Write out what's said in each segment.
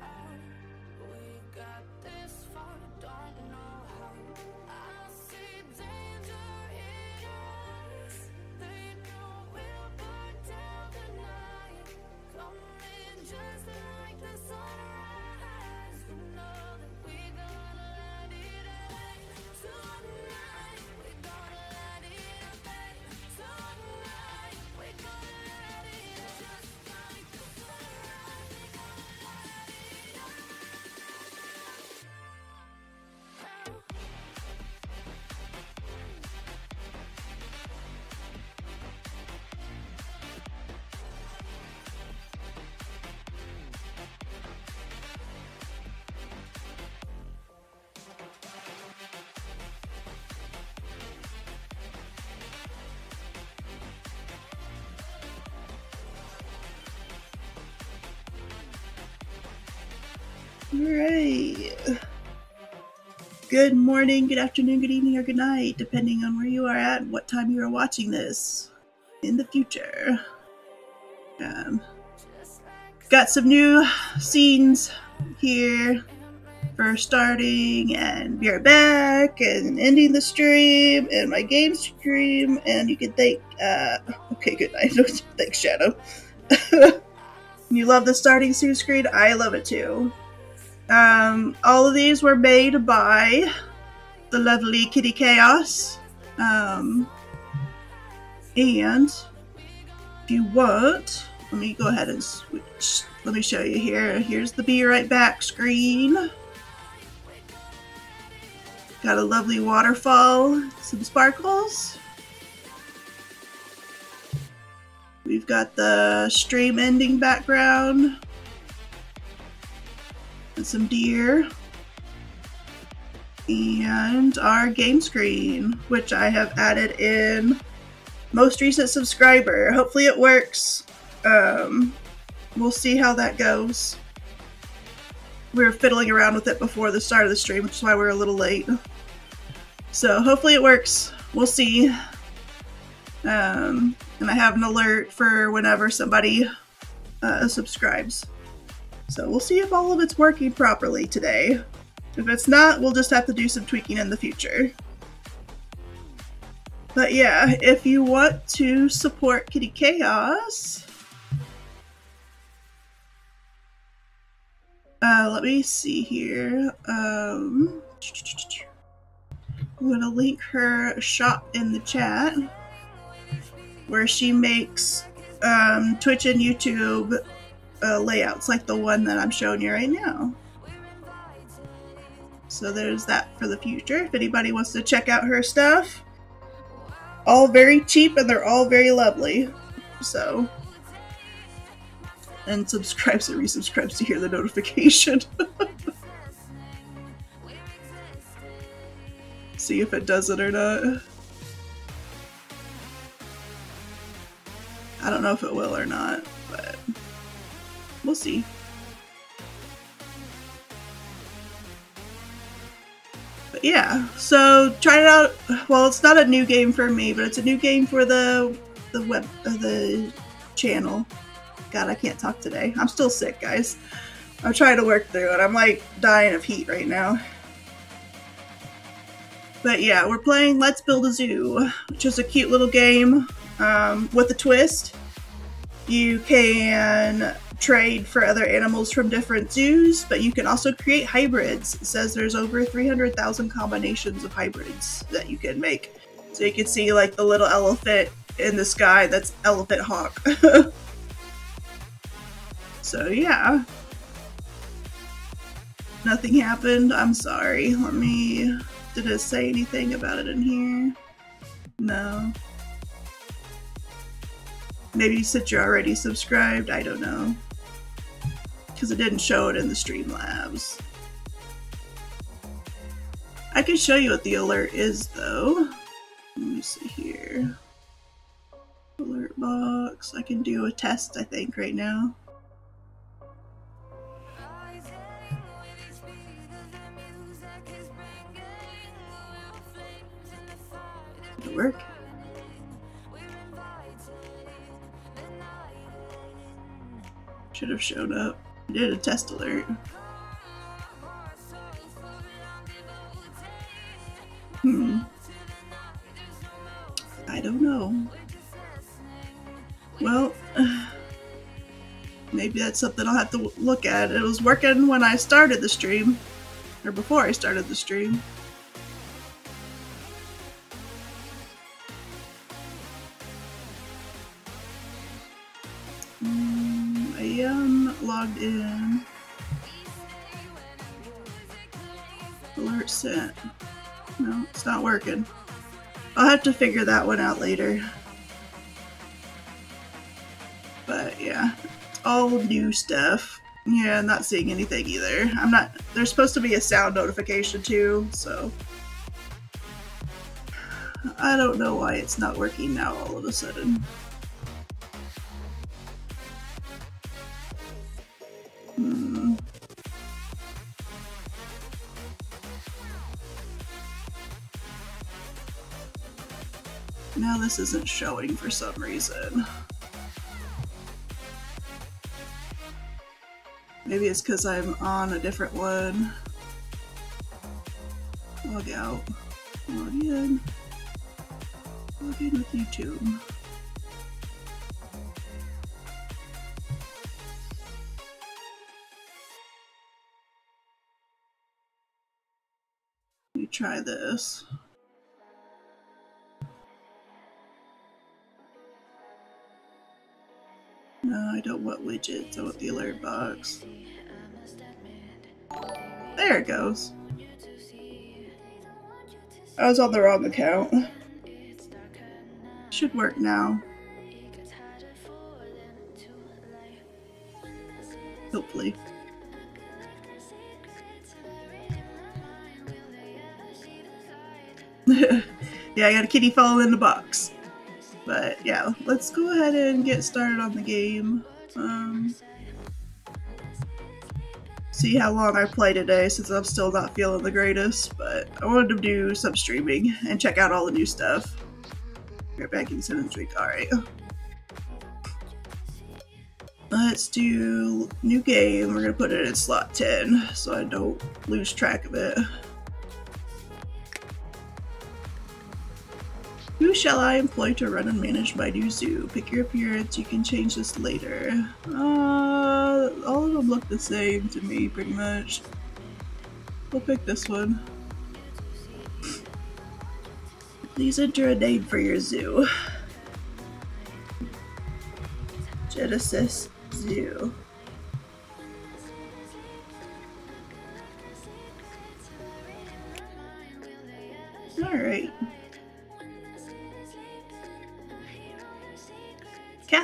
time we got Right. Good morning, good afternoon, good evening, or good night, depending on where you are at what time you are watching this in the future. Um, got some new scenes here for starting and be right back and ending the stream and my game stream and you can thank uh okay good night thanks shadow you love the starting scene screen i love it too um, all of these were made by the lovely Kitty Chaos. Um, and if you want, let me go ahead and switch. Let me show you here. Here's the Be Right Back screen. Got a lovely waterfall, some sparkles. We've got the stream ending background and some deer. And our game screen, which I have added in most recent subscriber. Hopefully it works. Um, we'll see how that goes. We were fiddling around with it before the start of the stream, which is why we're a little late. So hopefully it works. We'll see. Um, and I have an alert for whenever somebody uh, subscribes. So we'll see if all of it's working properly today. If it's not, we'll just have to do some tweaking in the future. But yeah, if you want to support Kitty Chaos, uh, let me see here. Um, I'm gonna link her shop in the chat where she makes um, Twitch and YouTube uh, layouts like the one that I'm showing you right now. So there's that for the future. If anybody wants to check out her stuff, all very cheap and they're all very lovely. So, and subscribes and resubscribes to hear the notification. See if it does it or not. I don't know if it will or not, we'll see. But yeah, so try it out. Well, it's not a new game for me, but it's a new game for the the web uh, the channel. God, I can't talk today. I'm still sick, guys. I'm trying to work through it. I'm like dying of heat right now. But yeah, we're playing Let's Build a Zoo, which is a cute little game um, with a twist. You can trade for other animals from different zoos, but you can also create hybrids. It says there's over 300,000 combinations of hybrids that you can make. So you can see like the little elephant in the sky that's Elephant Hawk. so yeah. Nothing happened. I'm sorry. Let me... Did it say anything about it in here? No. Maybe since you're already subscribed, I don't know because it didn't show it in the Streamlabs. I can show you what the alert is though. Let me see here. Alert box. I can do a test, I think, right now. Did it work? Should have showed up. Did a test alert. Hmm. I don't know. Well, maybe that's something I'll have to look at. It was working when I started the stream, or before I started the stream. Mm, I am logged in. Alert sent. No, it's not working. I'll have to figure that one out later. But yeah, all new stuff. Yeah, I'm not seeing anything either. I'm not, there's supposed to be a sound notification too, so. I don't know why it's not working now all of a sudden. Hmm. Now this isn't showing for some reason. Maybe it's because I'm on a different one. Log out. Log in. Log in with YouTube. Try this. No, I don't want widgets. I want the alert box. There it goes. I was on the wrong account. Should work now. Hopefully. I got a kitty fall in the box. But yeah, let's go ahead and get started on the game. Um, see how long I play today since I'm still not feeling the greatest, but I wanted to do some streaming and check out all the new stuff. Right back in Seventh Week. Alright. Let's do new game. We're gonna put it in slot 10 so I don't lose track of it. Shall I employ to run and manage my new zoo? Pick your appearance, you can change this later. Uh, all of them look the same to me, pretty much. We'll pick this one. Please enter a name for your zoo. Genesis Zoo.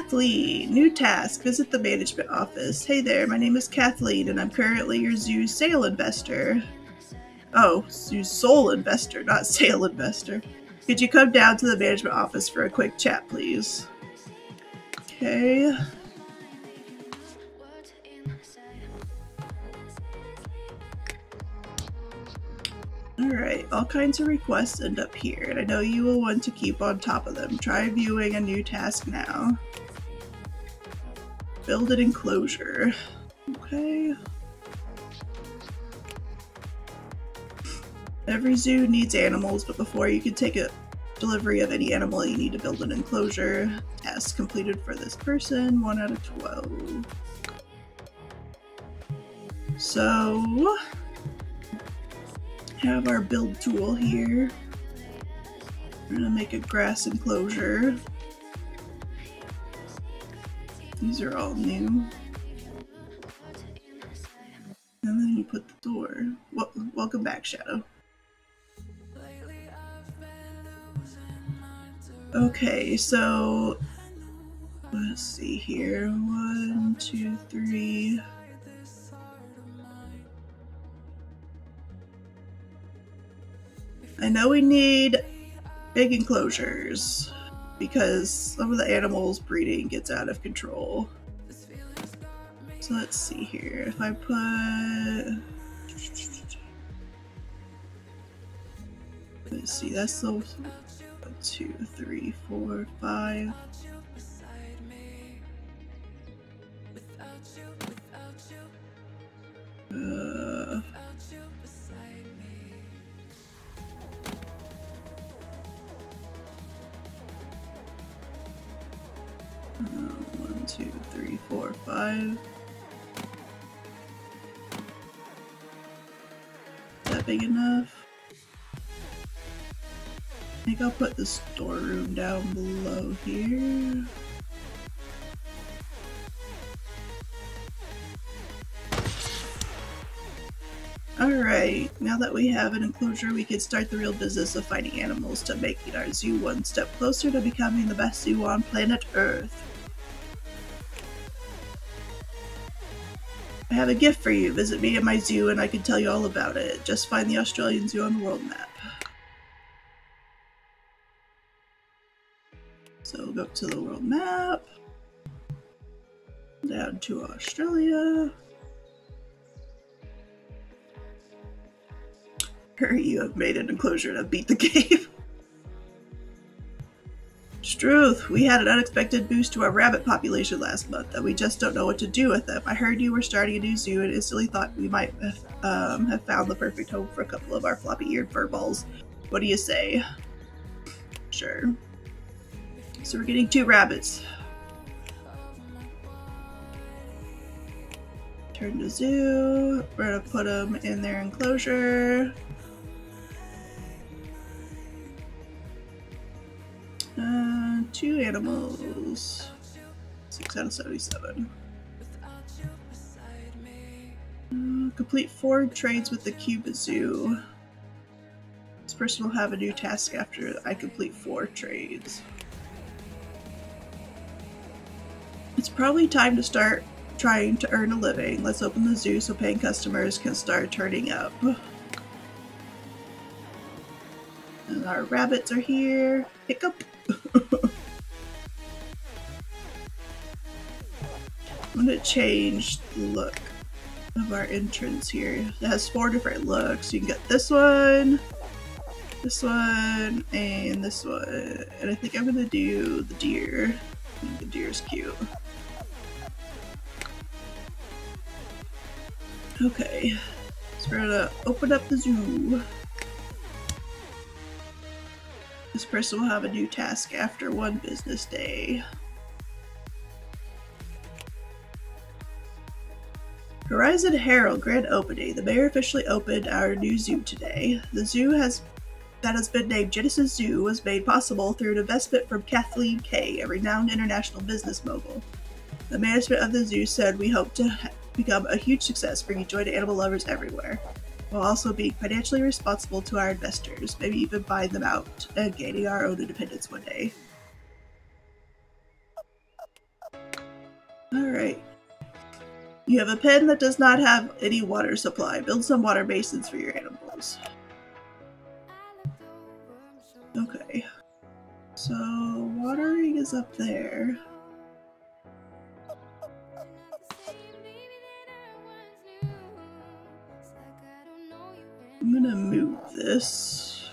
Kathleen, new task, visit the management office. Hey there, my name is Kathleen and I'm currently your zoo sale investor. Oh, zoo sole investor, not sale investor. Could you come down to the management office for a quick chat, please? Okay. Alright, all kinds of requests end up here, and I know you will want to keep on top of them. Try viewing a new task now. Build an enclosure. Okay. Every zoo needs animals, but before you can take a delivery of any animal, you need to build an enclosure. Task completed for this person, 1 out of 12. So, have our build tool here. We're gonna make a grass enclosure. These are all new. And then you put the door. Well, welcome back, Shadow. Okay, so let's see here. One, two, three. I know we need big enclosures because some of the animals breeding gets out of control. So let's see here. If I put let's see, that's the two, three, four, five. Big enough? I think I'll put the storeroom down below here. Alright, now that we have an enclosure, we can start the real business of finding animals to making our zoo one step closer to becoming the best zoo on planet Earth. I have a gift for you. Visit me at my zoo and I can tell you all about it. Just find the Australian Zoo on the world map. So go to the world map. Down to Australia. Hurry, you have made an enclosure to beat the cave. Struth, we had an unexpected boost to our rabbit population last month, and we just don't know what to do with them. I heard you were starting a new zoo and instantly thought we might um, have found the perfect home for a couple of our floppy-eared furballs. What do you say? Sure. So we're getting two rabbits. Turn to zoo. We're gonna put them in their enclosure. Uh, two animals. Six out of 77. Uh, complete four trades with the Cuba Zoo. This person will have a new task after I complete four trades. It's probably time to start trying to earn a living. Let's open the zoo so paying customers can start turning up. And our rabbits are here. Hiccup. I'm gonna change the look of our entrance here. It has four different looks. You can get this one, this one, and this one. And I think I'm gonna do the deer. the deer's cute. Okay, so we're gonna open up the zoo. This person will have a new task after one business day. Horizon Herald grand opening. The mayor officially opened our new zoo today. The zoo has that has been named Genesis Zoo was made possible through an investment from Kathleen Kay, a renowned international business mogul. The management of the zoo said we hope to become a huge success, bringing joy to animal lovers everywhere while also being financially responsible to our investors, maybe even buying them out and gaining our own independence one day. You have a pen that does not have any water supply. Build some water basins for your animals. Okay. So, watering is up there. I'm gonna move this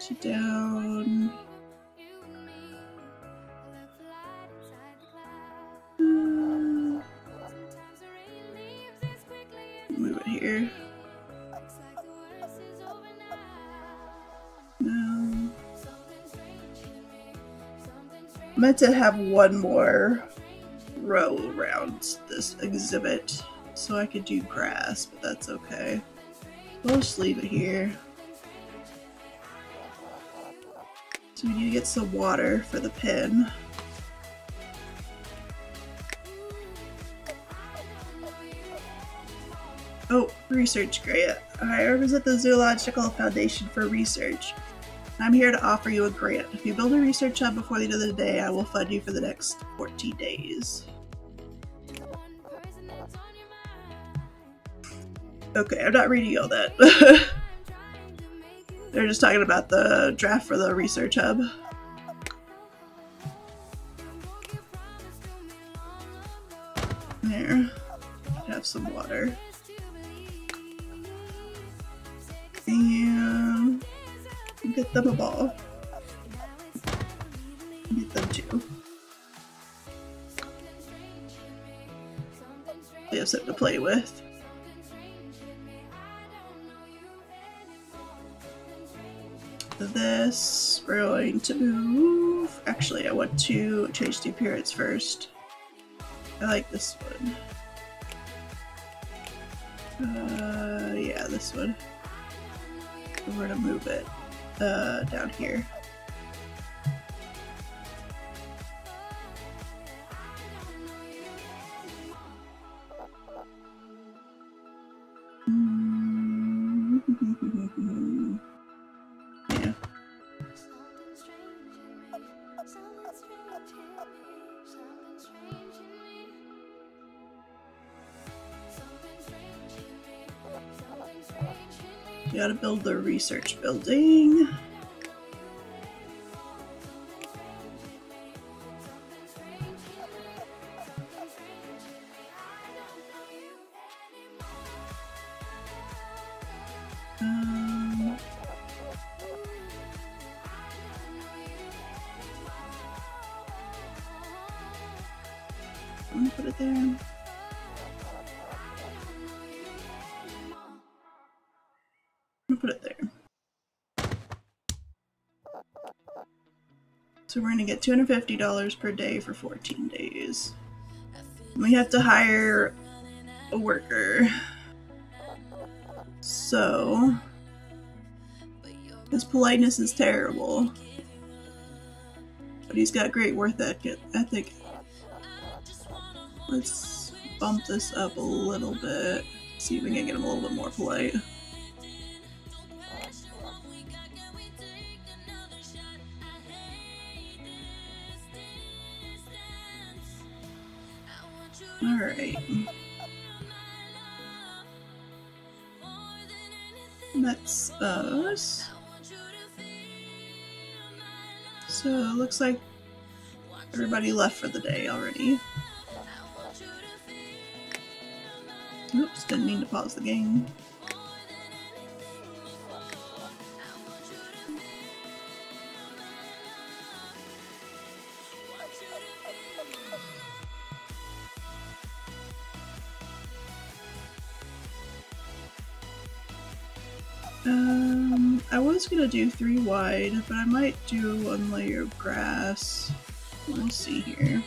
to down. Meant to have one more row around this exhibit so I could do grass, but that's okay. We'll just leave it here. So we need to get some water for the pin. Oh, research grant. I represent the Zoological Foundation for Research. I'm here to offer you a grant. If you build a research hub before the end of the day, I will fund you for the next 14 days. Okay, I'm not reading all that. They're just talking about the draft for the research hub. There. Have some water. And get them a ball. Get them two. They have something to play with. this, we're going to move. Actually, I want to change the appearance first. I like this one. Uh, yeah, this one. We're gonna move it uh, down here. You gotta build the research building. Get $250 per day for 14 days. We have to hire a worker. So his politeness is terrible. But he's got great worth ethic. Let's bump this up a little bit. See if we can get him a little bit more polite. Looks like everybody left for the day already. Oops, didn't mean to pause the game. Gonna do three wide, but I might do one layer of grass. We'll see here.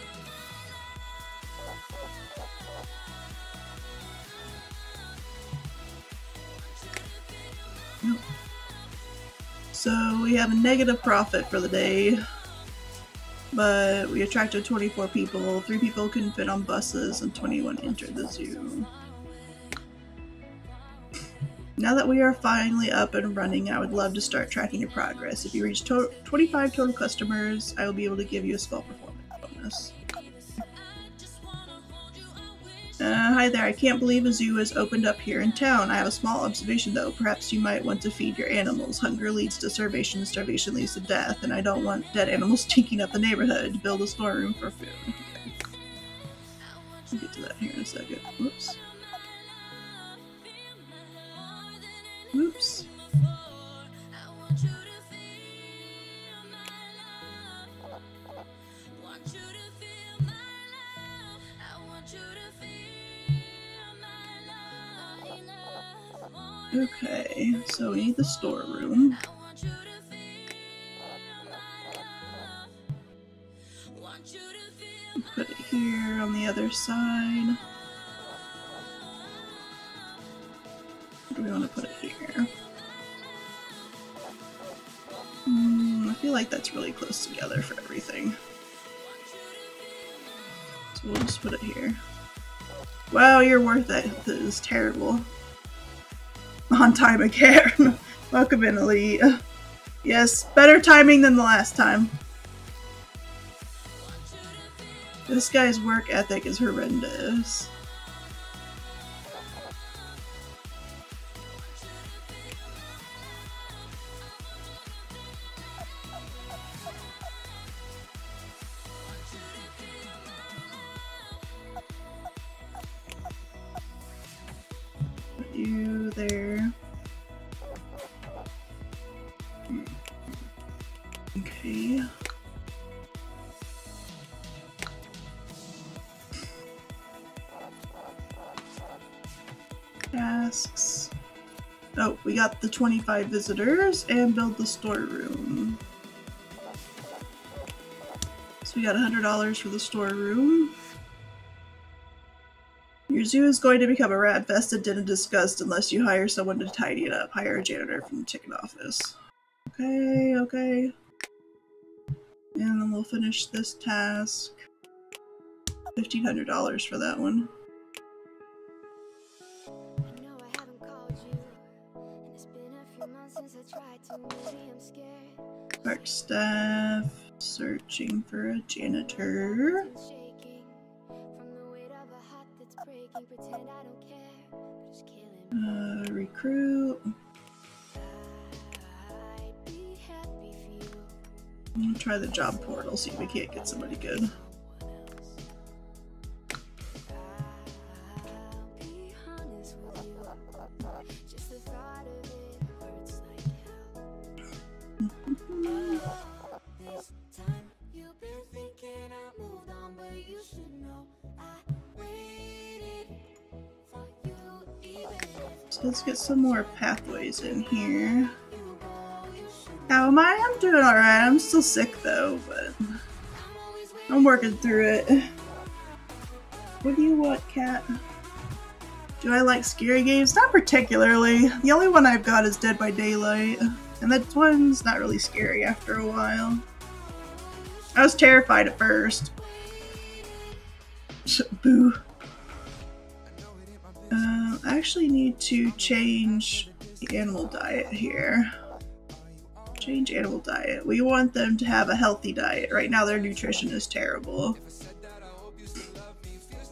Nope. So we have a negative profit for the day, but we attracted 24 people. Three people couldn't fit on buses, and 21 entered the zoo. Now that we are finally up and running, I would love to start tracking your progress. If you reach to 25 total customers, I will be able to give you a small performance bonus. Uh, hi there, I can't believe a zoo has opened up here in town. I have a small observation though. Perhaps you might want to feed your animals. Hunger leads to starvation, starvation leads to death, and I don't want dead animals stinking up the neighborhood. Build a storeroom for food. Put it here on the other side. do we want to put it here? Mm, I feel like that's really close together for everything. So we'll just put it here. Wow, you're worth it. This is terrible. On time again. Welcome in, Elite. Yes, better timing than the last time. This guy's work ethic is horrendous. 25 visitors and build the storeroom. So we got $100 for the storeroom. Your zoo is going to become a rat infested den of disgust unless you hire someone to tidy it up. Hire a janitor from the ticket office. Okay, okay. And then we'll finish this task. $1,500 for that one. Park staff searching for a janitor. Uh, recruit. I'll try the job portal, see if we can't get somebody good. Pathways in here. How am I? I'm doing alright. I'm still sick though, but I'm working through it. What do you want, cat? Do I like scary games? Not particularly. The only one I've got is Dead by Daylight, and that one's not really scary after a while. I was terrified at first. Boo. Actually need to change the animal diet here. Change animal diet. We want them to have a healthy diet. Right now their nutrition is terrible.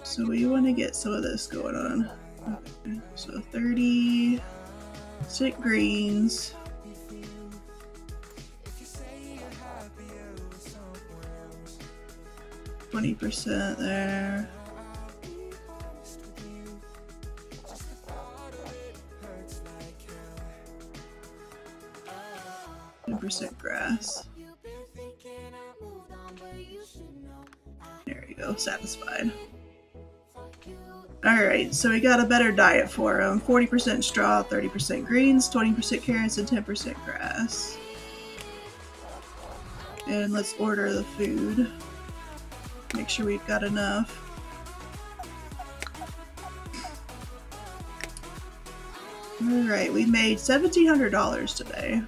So we want to get some of this going on. Okay. So 30 sick greens. Twenty percent there. Percent grass. There you go, satisfied. Alright, so we got a better diet for him. 40% straw, 30% greens, 20% carrots, and 10% grass. And let's order the food. Make sure we've got enough. Alright, we made $1,700 today.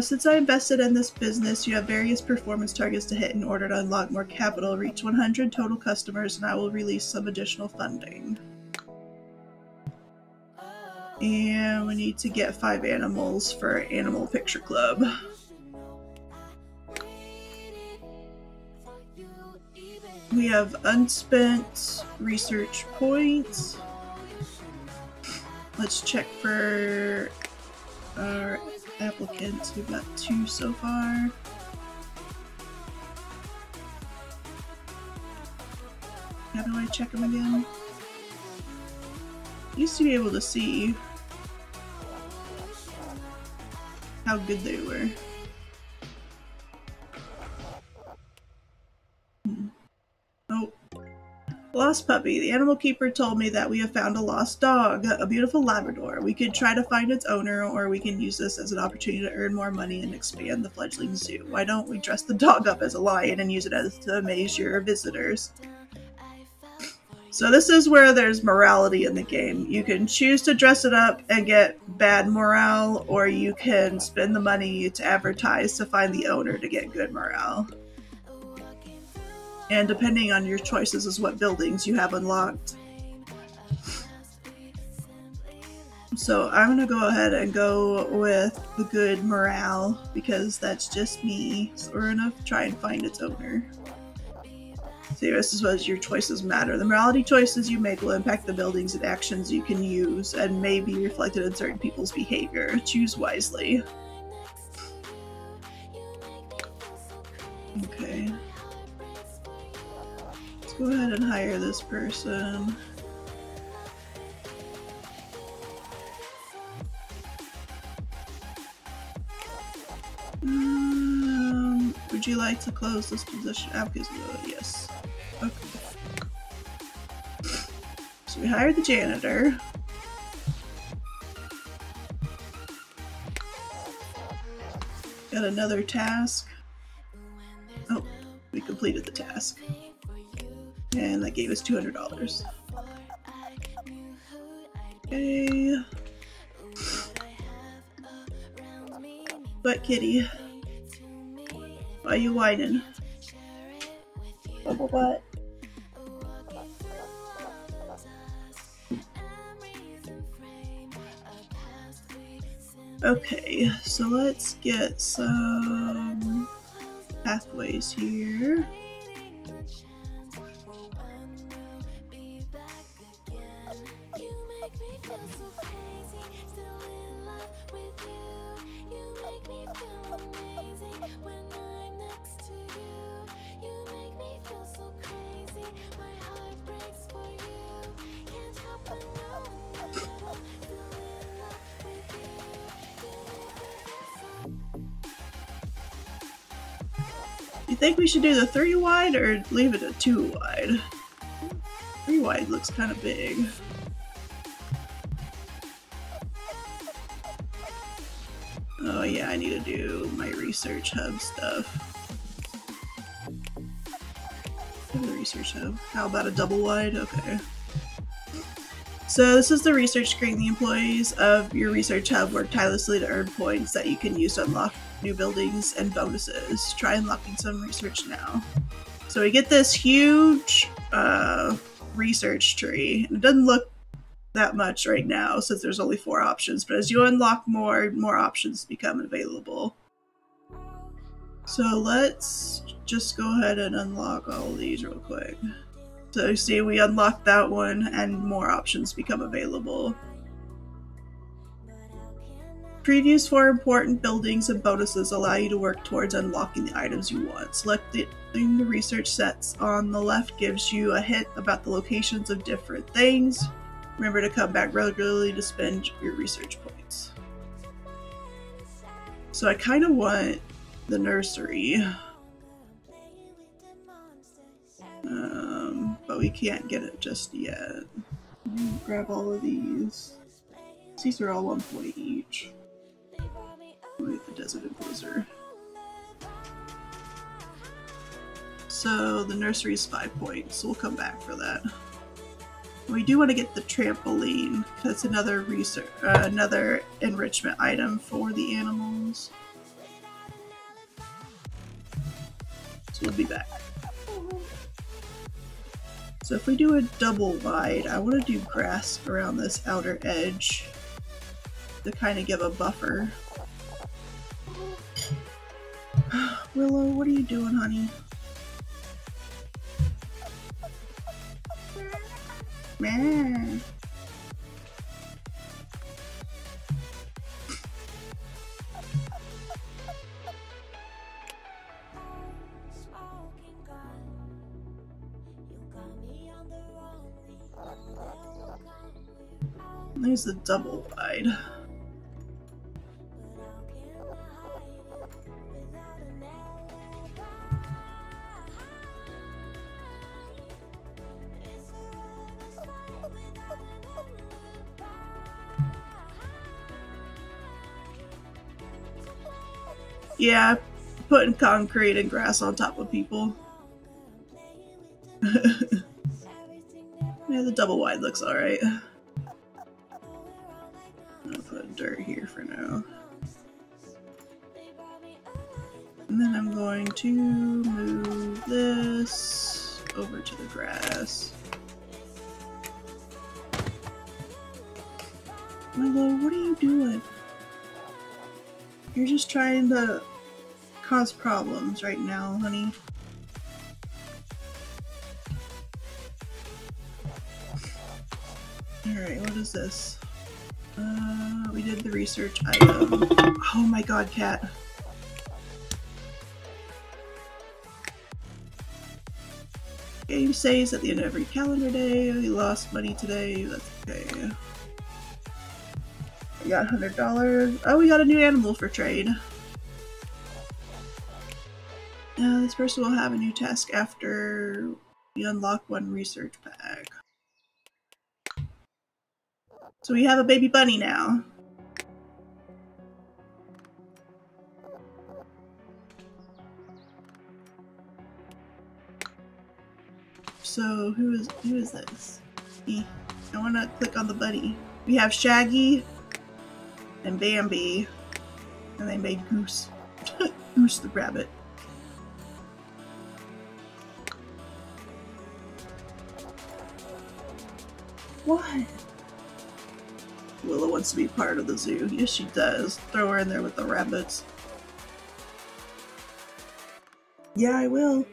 Since I invested in this business, you have various performance targets to hit in order to unlock more capital, reach 100 total customers, and I will release some additional funding. And we need to get five animals for Animal Picture Club. We have unspent research points. Let's check for our applicants. We've got two so far. How do I check them again? Used to be able to see how good they were. Lost puppy. The animal keeper told me that we have found a lost dog, a beautiful Labrador. We could try to find its owner, or we can use this as an opportunity to earn more money and expand the fledgling zoo. Why don't we dress the dog up as a lion and use it as to amaze your visitors? So this is where there's morality in the game. You can choose to dress it up and get bad morale, or you can spend the money to advertise to find the owner to get good morale. And depending on your choices is what buildings you have unlocked. So I'm gonna go ahead and go with the good morale because that's just me. So we're gonna try and find its owner. See, this is what your choices matter. The morality choices you make will impact the buildings and actions you can use and may be reflected in certain people's behavior. Choose wisely. Okay. Go ahead and hire this person. Um, would you like to close this position? Applicants, uh, yes. Okay. So we hired the janitor. Got another task. Oh, we completed the task. And that gave us $200. Okay. But kitty, why are you whining? Bubble butt. Okay, so let's get some pathways here. Should do the three wide or leave it at two wide? Three wide looks kind of big. Oh yeah, I need to do my research hub stuff. The research hub. How about a double wide? Okay. So this is the research screen. The employees of your research hub work tirelessly to earn points that you can use to unlock new buildings and bonuses. Try unlocking some research now. So we get this huge uh, research tree. And it doesn't look that much right now since there's only four options, but as you unlock more, more options become available. So let's just go ahead and unlock all these real quick. So see, we unlock that one and more options become available. Previews for important buildings and bonuses allow you to work towards unlocking the items you want. Selecting the research sets on the left gives you a hint about the locations of different things. Remember to come back regularly to spend your research points. So I kind of want the nursery. Um, but we can't get it just yet. Grab all of these. These are all one point each. Wait, the Desert Imposer. So the nursery is five points, we'll come back for that. We do want to get the trampoline because another research, uh, another enrichment item for the animals. So we'll be back. So if we do a double wide, I want to do grass around this outer edge to kind of give a buffer. Willow, what are you doing, honey? Man. There's the double wide. Yeah, putting concrete and grass on top of people. yeah, the double wide looks alright. I'll put dirt here for now. And then I'm going to move this over to the grass. Milo, what are you doing? You're just trying to cause problems right now, honey. Alright, what is this? Uh, we did the research item. Oh my god, cat. Game saves at the end of every calendar day. We lost money today. That's okay. We got $100. Oh, we got a new animal for trade. Uh, this person will have a new task after we unlock one research pack. So we have a baby bunny now. So who is who is this? I want to click on the bunny. We have Shaggy and Bambi, and they made Goose. Goose the rabbit. What? Willow wants to be part of the zoo. Yes, she does. Throw her in there with the rabbits. Yeah, I will.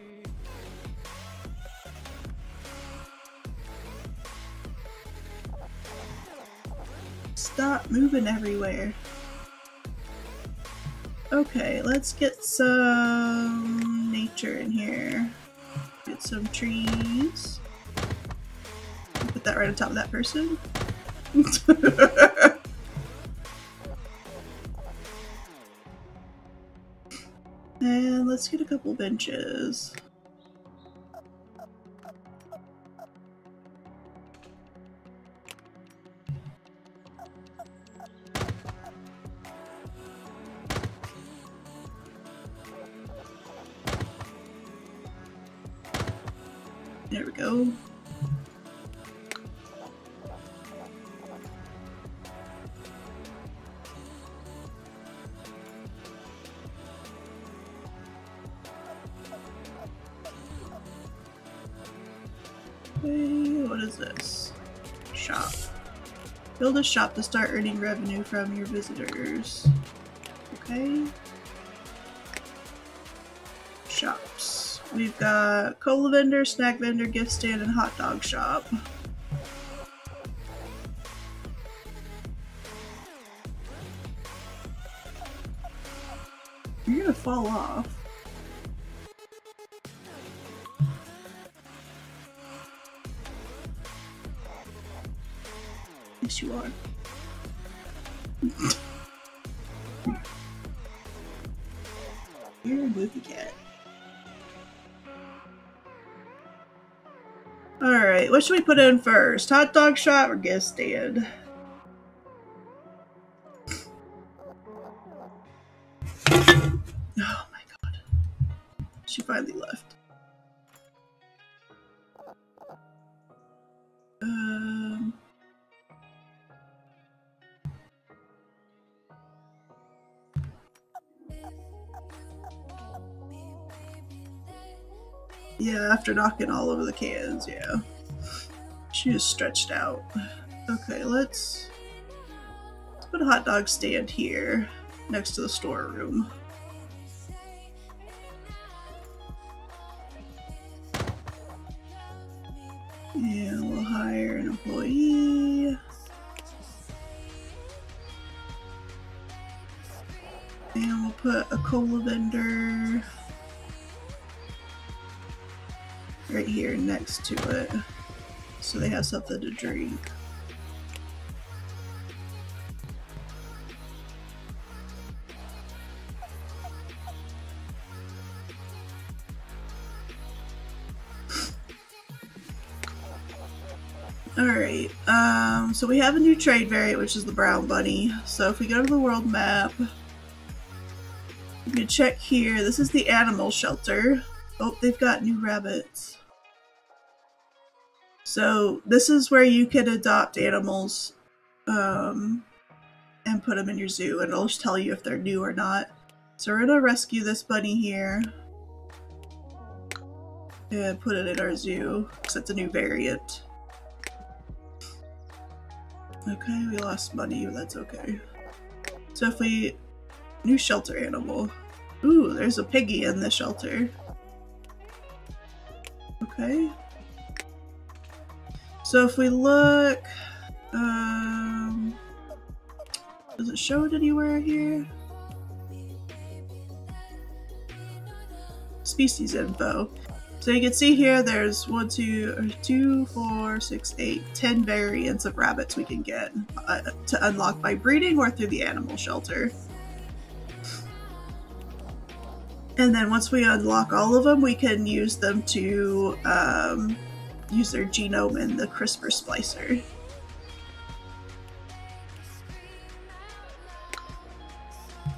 Stop moving everywhere. Okay, let's get some nature in here. Get some trees. That right on top of that person. and let's get a couple benches. Shop. Build a shop to start earning revenue from your visitors. Okay. Shops. We've got cola vendor, snack vendor, gift stand, and hot dog shop. You're gonna fall off. You are. You're a movie cat. Alright, what should we put in first? Hot dog shop or gift stand? After knocking all over the cans, yeah. She is stretched out. Okay, let's, let's put a hot dog stand here next to the storeroom. And we'll hire an employee. And we'll put a cola vendor here next to it so they have something to drink. Alright, um, so we have a new trade variant, which is the brown bunny. So if we go to the world map, we can check here. This is the animal shelter. Oh, they've got new rabbits. So this is where you can adopt animals um, and put them in your zoo, and it'll just tell you if they're new or not. So we're gonna rescue this bunny here and put it in our zoo because it's a new variant. Okay, we lost money, but that's okay. So if we... New shelter animal. Ooh, there's a piggy in the shelter. Okay. So if we look... Um, does it show it anywhere here? Species info. So you can see here there's one, two, two, four, six, eight, ten variants of rabbits we can get uh, to unlock by breeding or through the animal shelter. And then once we unlock all of them, we can use them to um, use their genome in the CRISPR splicer.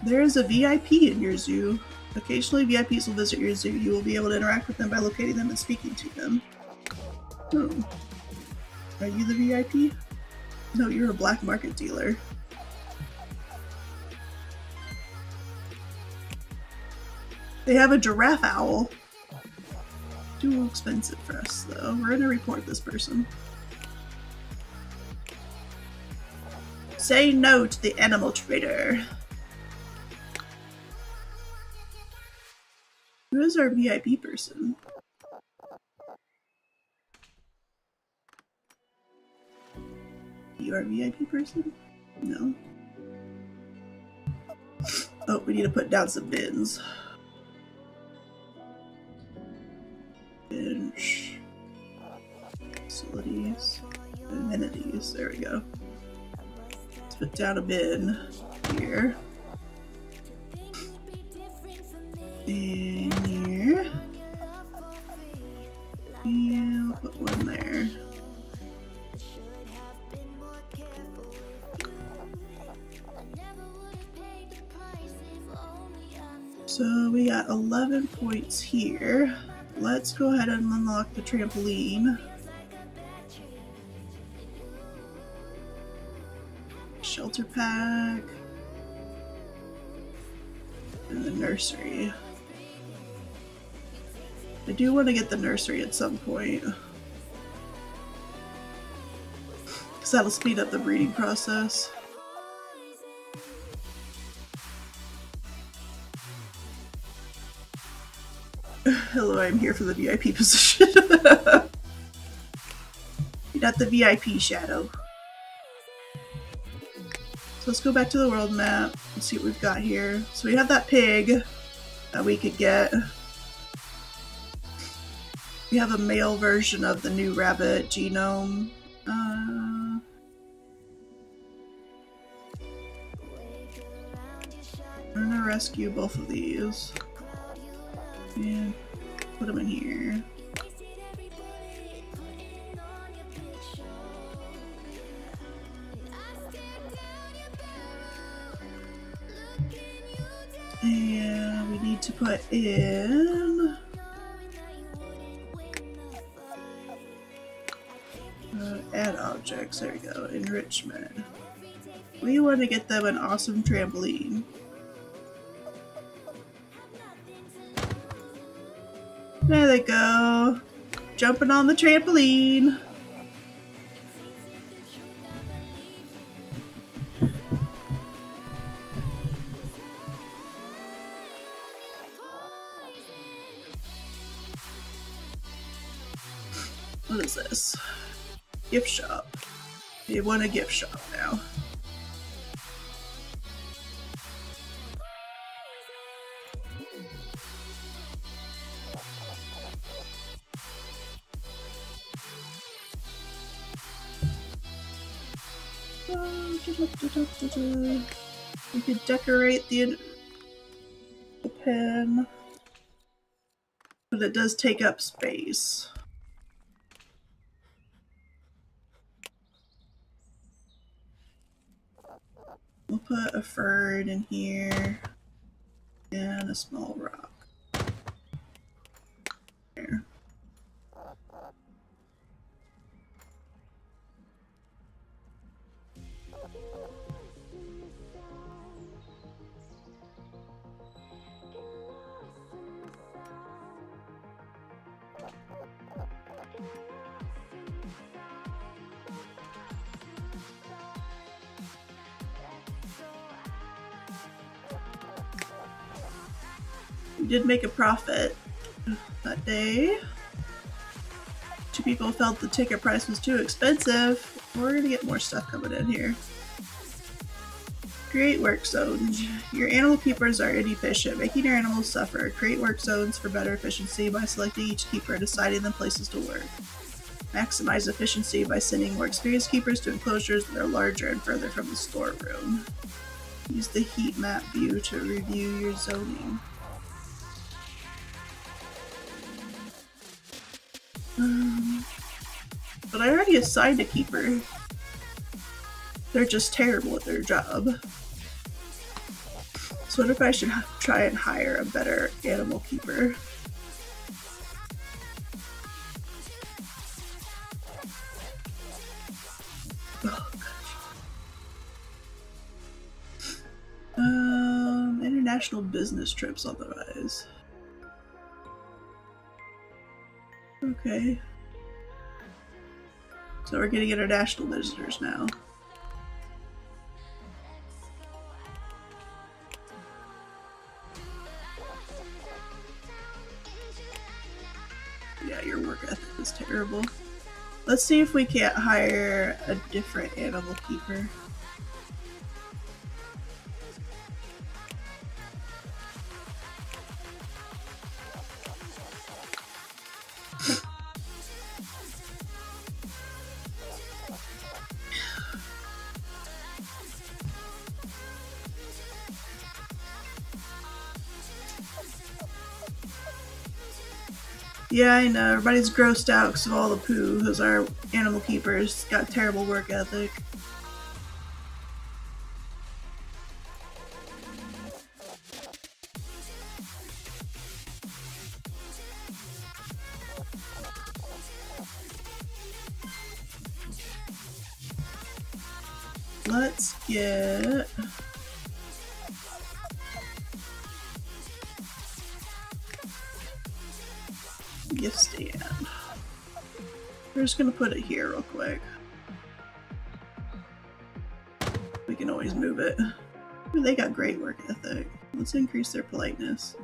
There is a VIP in your zoo. Occasionally, VIPs will visit your zoo. You will be able to interact with them by locating them and speaking to them. Oh. Are you the VIP? No, you're a black market dealer. They have a giraffe owl. Too expensive for us, though. We're gonna report this person. Say no to the animal trader. Who is our VIP person? You are a VIP person? No. Oh, we need to put down some bins. Facilities. Amenities. There we go. Let's put down a bin here. In here. Put one there. So we got 11 points here. Let's go ahead and unlock the trampoline. Shelter pack. And the nursery. I do want to get the nursery at some point. Because that'll speed up the breeding process. Hello, I'm here for the VIP position. Not the VIP shadow. So let's go back to the world map and see what we've got here. So we have that pig that we could get. We have a male version of the new rabbit genome. Uh, I'm gonna rescue both of these. And put them in here. And we need to put in uh, add objects. There we go. Enrichment. We want to get them an awesome trampoline. There they go. Jumping on the trampoline. What is this? Gift shop. They want a gift shop now. We could decorate the, the pen, but it does take up space. We'll put a fern in here and a small rock. Did make a profit that day. Two people felt the ticket price was too expensive. We're gonna get more stuff coming in here. Create work zones. Your animal keepers are inefficient, making your animals suffer. Create work zones for better efficiency by selecting each keeper and assigning them places to work. Maximize efficiency by sending more experienced keepers to enclosures that are larger and further from the storeroom. Use the heat map view to review your zoning. assigned a keeper. They're just terrible at their job. So what if I should try and hire a better animal keeper? Oh, um, international business trips otherwise. Okay. So we're getting international visitors now. Yeah, your work ethic is terrible. Let's see if we can't hire a different animal keeper. Yeah, I know. Everybody's grossed out because of all the poo, because our animal keepers got terrible work ethic. Let's get... just gonna put it here real quick. We can always move it. They got great work ethic. Let's increase their politeness.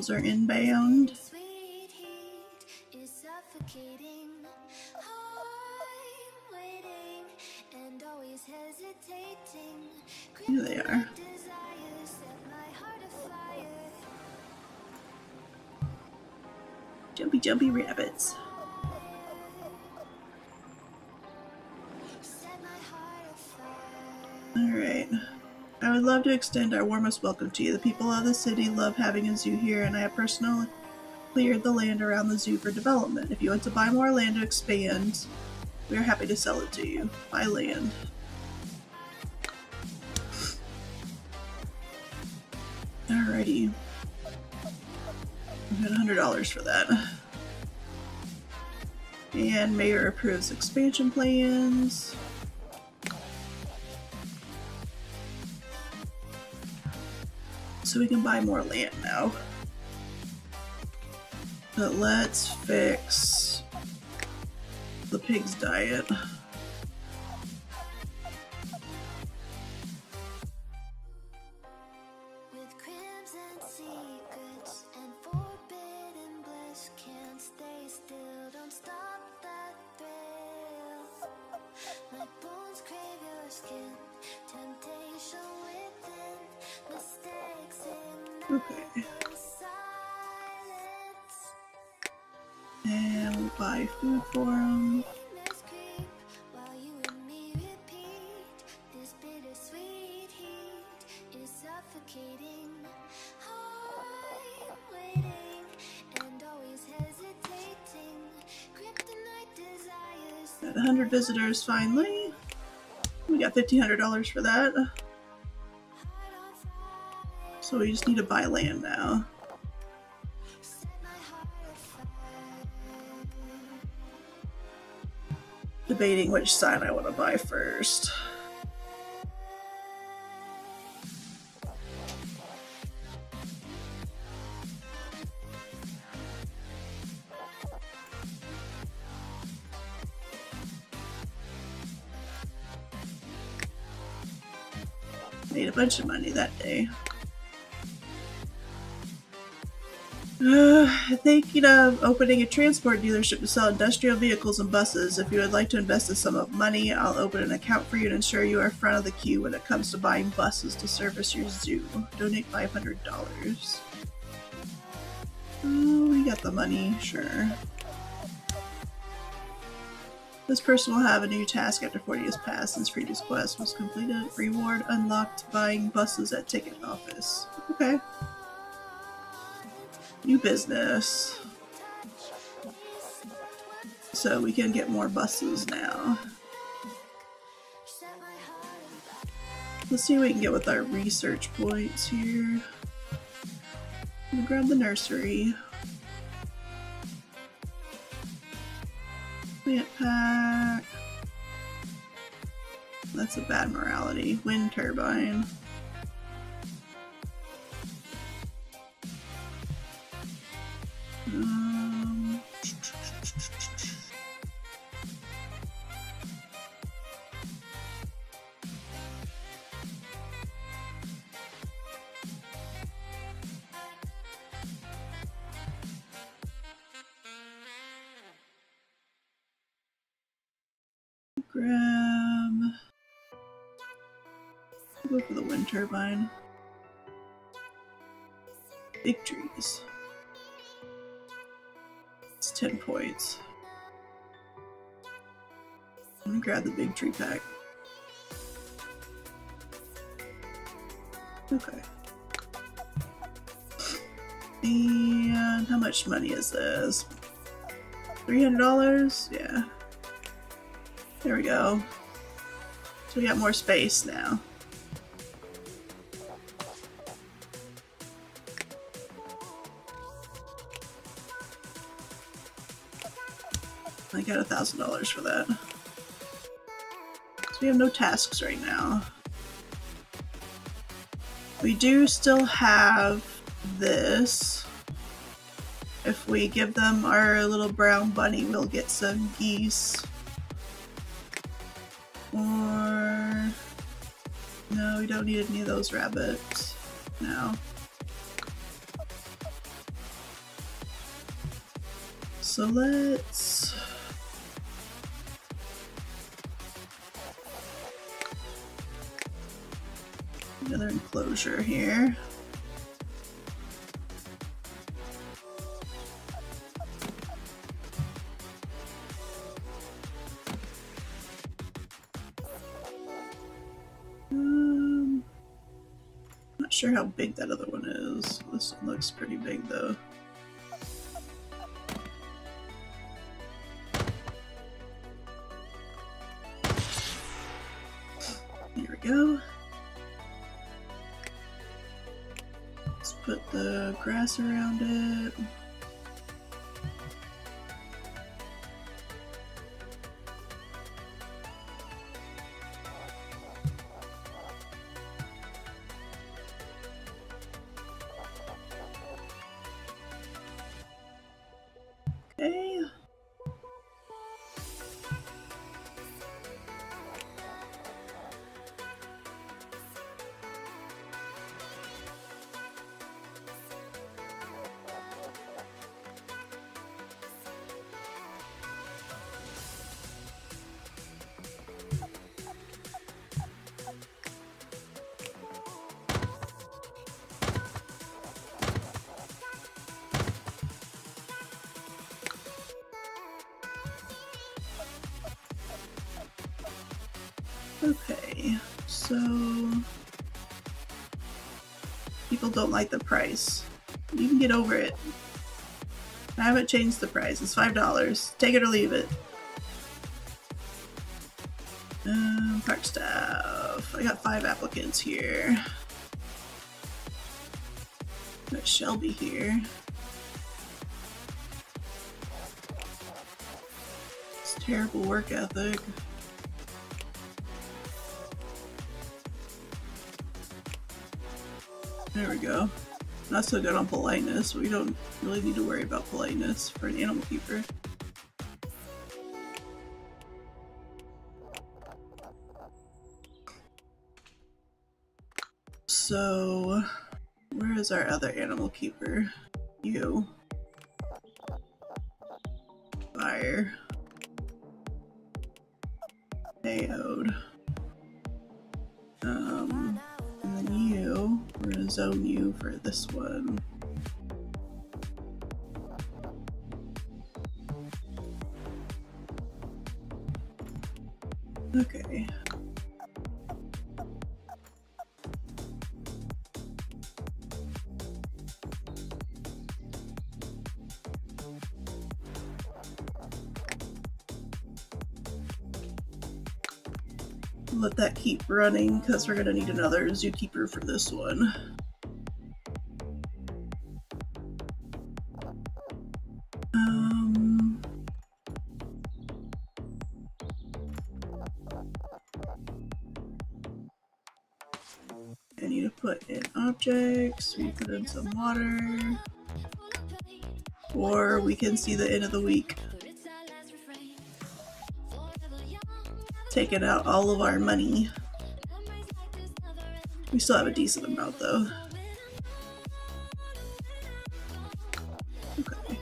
Animals are inbound. Would love to extend our warmest welcome to you. The people of the city love having a zoo here, and I have personally cleared the land around the zoo for development. If you want to buy more land to expand, we are happy to sell it to you. Buy land. Alrighty. We got $100 for that. And mayor approves expansion plans. So we can buy more land now. But let's fix the pig's diet. Visitors finally. We got $1,500 for that. So we just need to buy land now. Debating which sign I want to buy first. Made a bunch of money that day. Uh, thinking of opening a transport dealership to sell industrial vehicles and buses. If you would like to invest a sum of money, I'll open an account for you and ensure you are front of the queue when it comes to buying buses to service your zoo. Donate $500. Oh, we got the money, sure. This person will have a new task after 40 years passed since previous quest was completed. Reward unlocked buying buses at ticket office. Okay. new business. So we can get more buses now. Let's see what we can get with our research points here. We'll grab the nursery. Plant pack. That's a bad morality. Wind turbine. Turbine. Big trees. It's 10 points. I'm gonna grab the big tree pack. Okay. And how much money is this? $300? Yeah. There we go. So we got more space now. I got a thousand dollars for that. So we have no tasks right now. We do still have this. If we give them our little brown bunny, we'll get some geese. Or... No, we don't need any of those rabbits now. So let's... here. Um, not sure how big that other one is. This one looks pretty big though. Here we go. Put the grass around it. Don't like the price. You can get over it. I haven't changed the price. It's five dollars. Take it or leave it. Um, park staff. I got five applicants here. Got Shelby here. It's terrible work ethic. There we go. Not so good on politeness. We don't really need to worry about politeness for an animal keeper. So, where is our other animal keeper? You. this one. Okay. Let that keep running because we're going to need another zookeeper for this one. We put in some water, or we can see the end of the week. Taking out all of our money. We still have a decent amount though. Okay.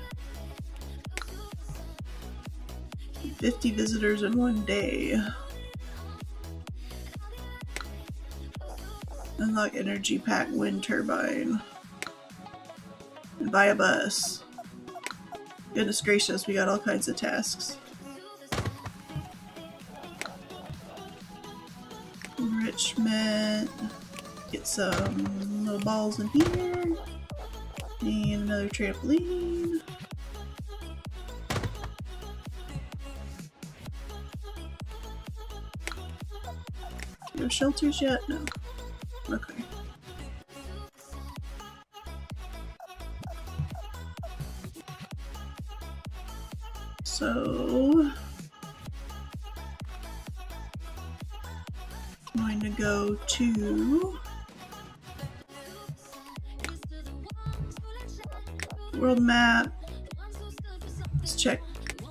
50 visitors in one day. Unlock energy pack wind turbine. And buy a bus. Goodness gracious, we got all kinds of tasks. Enrichment. Get some little balls in here. And another trampoline. No shelters yet? No. Map. Let's check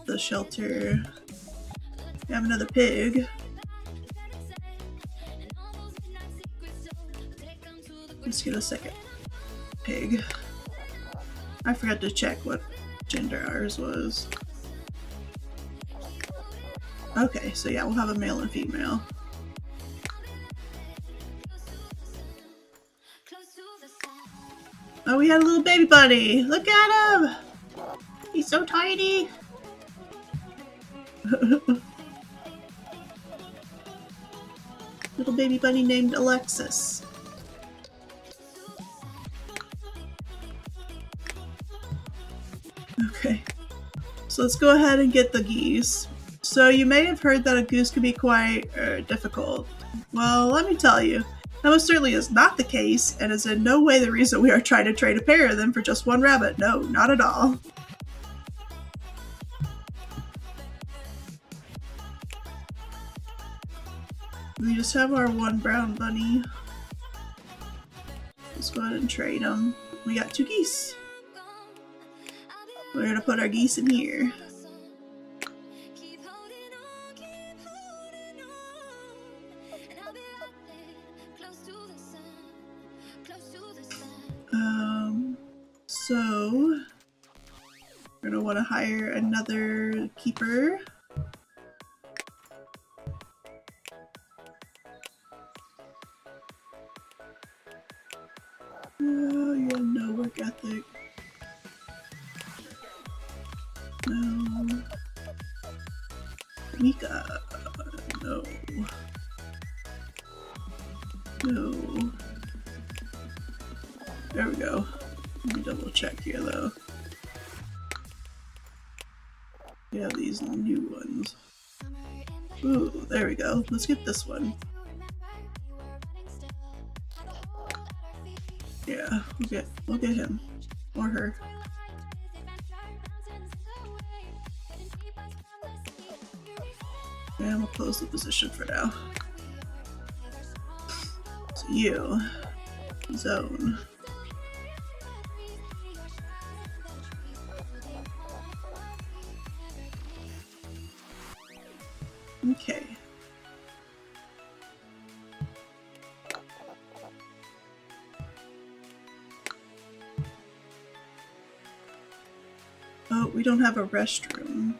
the shelter. We have another pig. Let's get a second pig. I forgot to check what gender ours was. Okay, so yeah, we'll have a male and female. We had a little baby bunny. Look at him. He's so tiny. little baby bunny named Alexis. Okay. So let's go ahead and get the geese. So you may have heard that a goose can be quite uh, difficult. Well, let me tell you, that most certainly is not the case, and is in no way the reason we are trying to trade a pair of them for just one rabbit. No, not at all. We just have our one brown bunny. Let's go ahead and trade them. We got two geese. We're gonna put our geese in here. Hire another keeper. Let's get this one. Yeah, we'll get we'll get him. Or her. And we'll close the position for now. So you, zone. Restroom.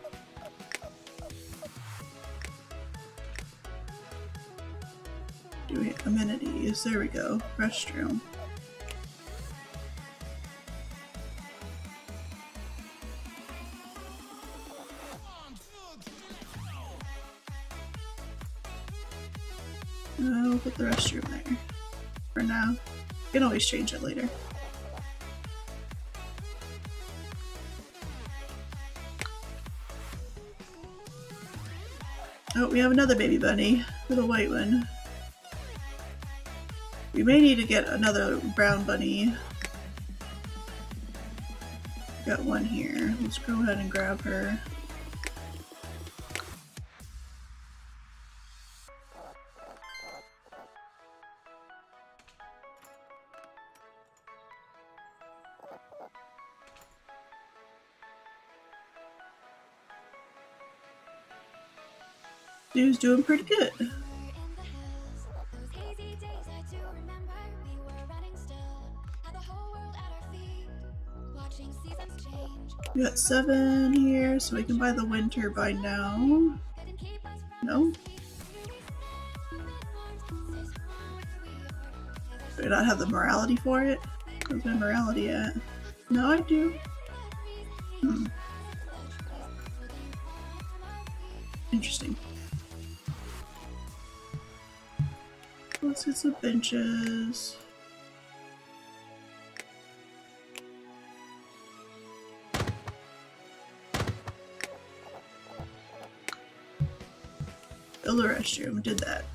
Do we amenities? There we go. Restroom. We'll put the restroom there for now. We can always change it later. We have another baby bunny. Little white one. We may need to get another brown bunny. Got one here. Let's go ahead and grab her. Dude's doing pretty good. We got seven here, so we can buy the wind turbine now. No? Do I not have the morality for it? Where's my morality at? No, I do. Benches. A restroom, did that.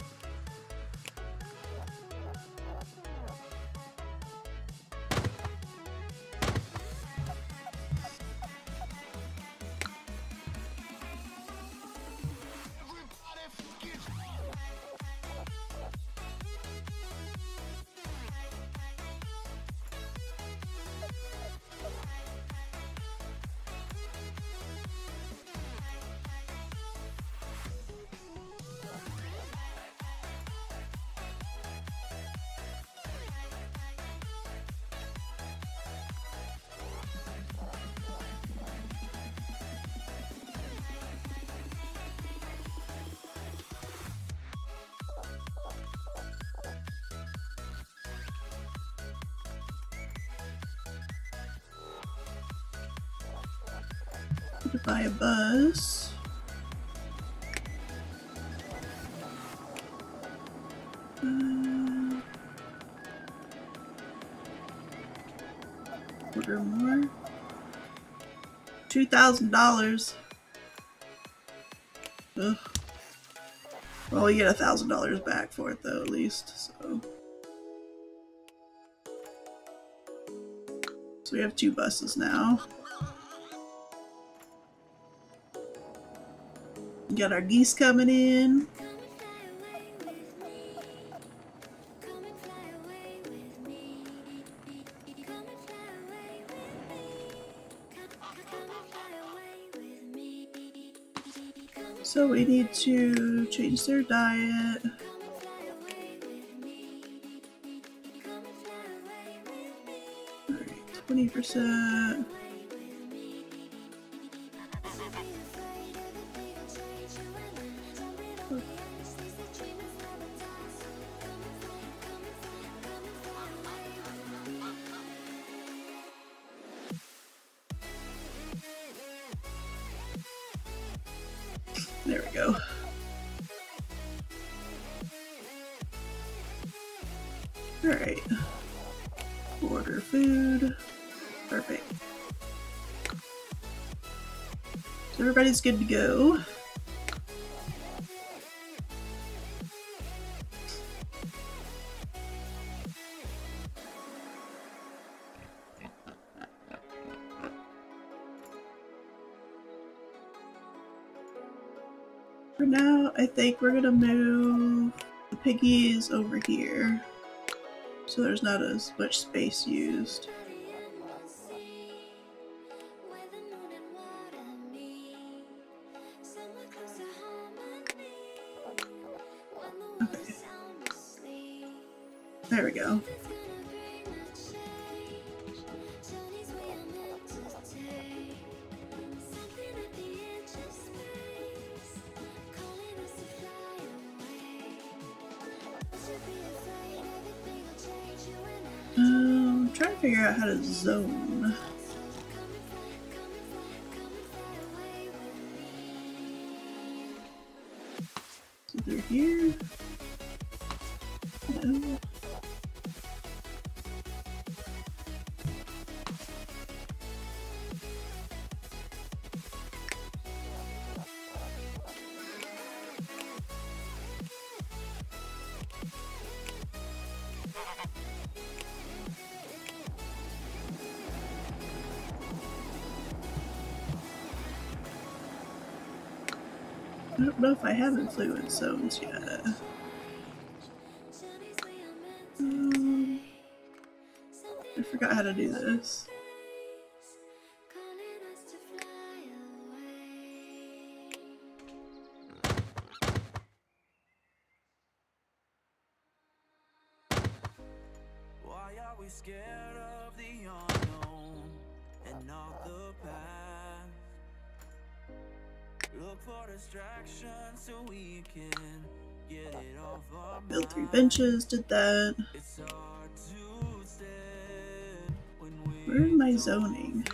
To buy a bus. Uh, order more. Two thousand dollars. Ugh. Well, we get a thousand dollars back for it though, at least. So. So we have two buses now. Got our geese coming in. So we need to change their diet. Alright, 20%. Everybody's good to go. For now, I think we're gonna move the piggies over here. So there's not as much space used. I have influence zones yet. Um, I forgot how to do this. Benches, did that. It's hard to stand when we Where is my zoning?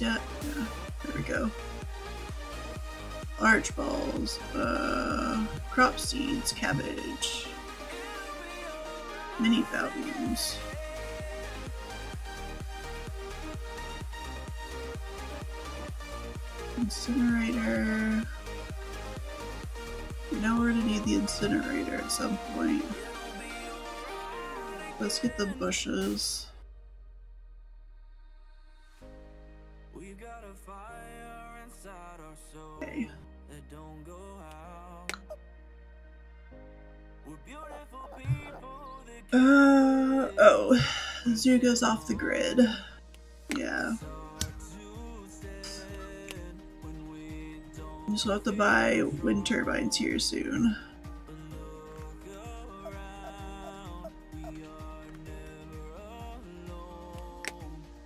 Yet? Yeah. There we go. Large balls. Uh, crop seeds, cabbage. Mini fountains. Incinerator. You know we're gonna need the incinerator at some point. Let's get the bushes. Goes off the grid. Yeah. hard to stand when we don't You still have to buy wind turbines here soon.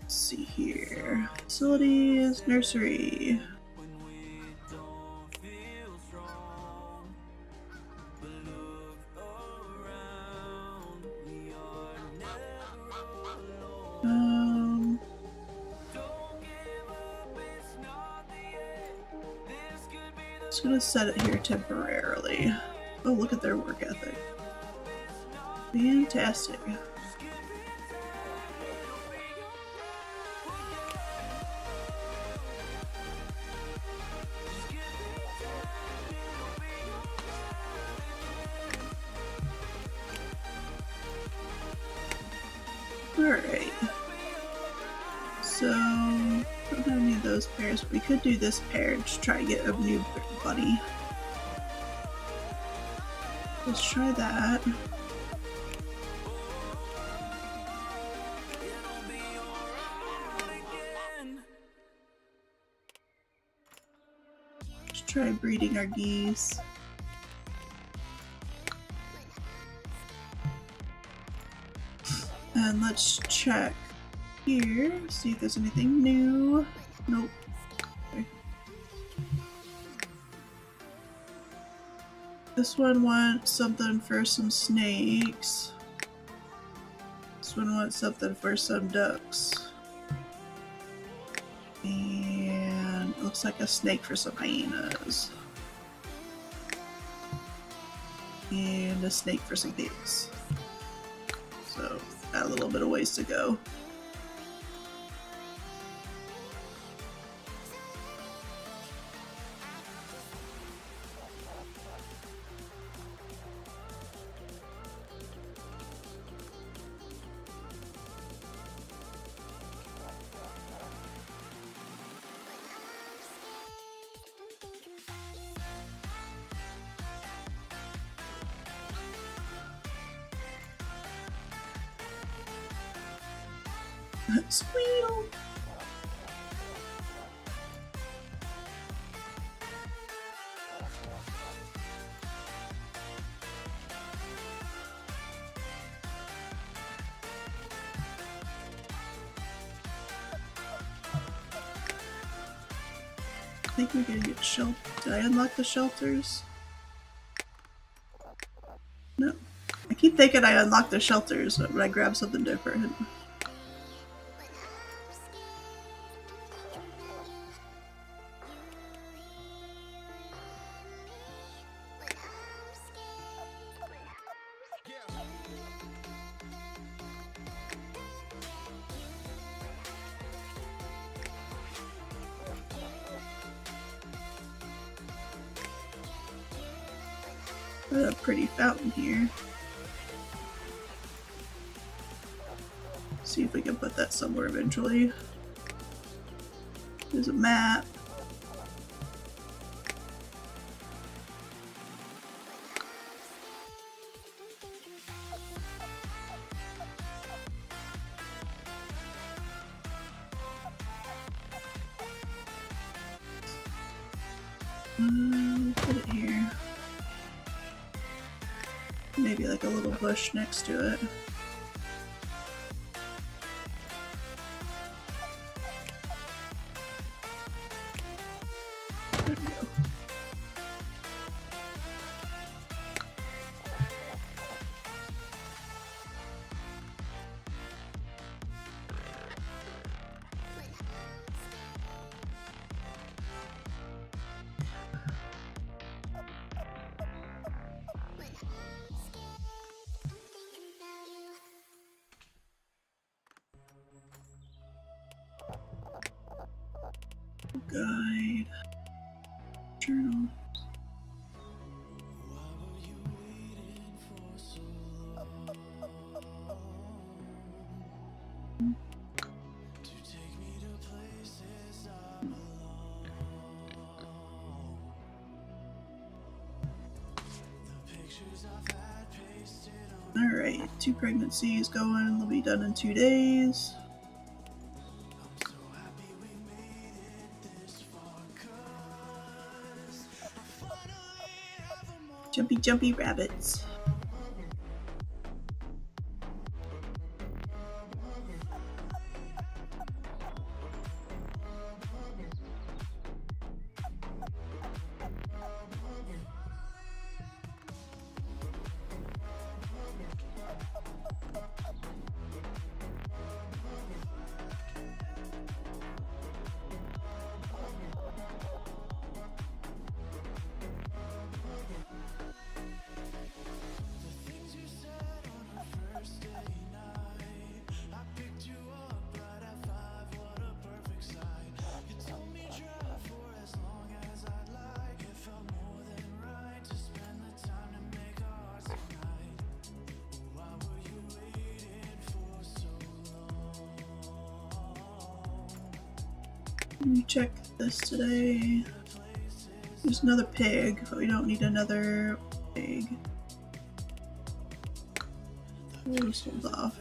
Let's see here. Facilities, nursery. Temporarily. Oh, look at their work ethic. Fantastic. Alright. So, don't have any of those pairs, we could do this pair to try to get a new buddy. Let's try that. Let's try breeding our geese. And let's check here, see if there's anything new. Nope. This one wants something for some snakes. This one wants something for some ducks. And looks like a snake for some hyenas. And a snake for some pigs. So, got a little bit of ways to go. Unlock the shelters? No. I keep thinking I unlocked the shelters when I grab something different. Eventually. There's a map. Mm, put it here. Maybe like a little bush next to it. Guide. Journal. Alright, two pregnancies going. They'll be done in two days. Jumpy, rabbits. Pig, but we don't need another pig. We'll just hold off.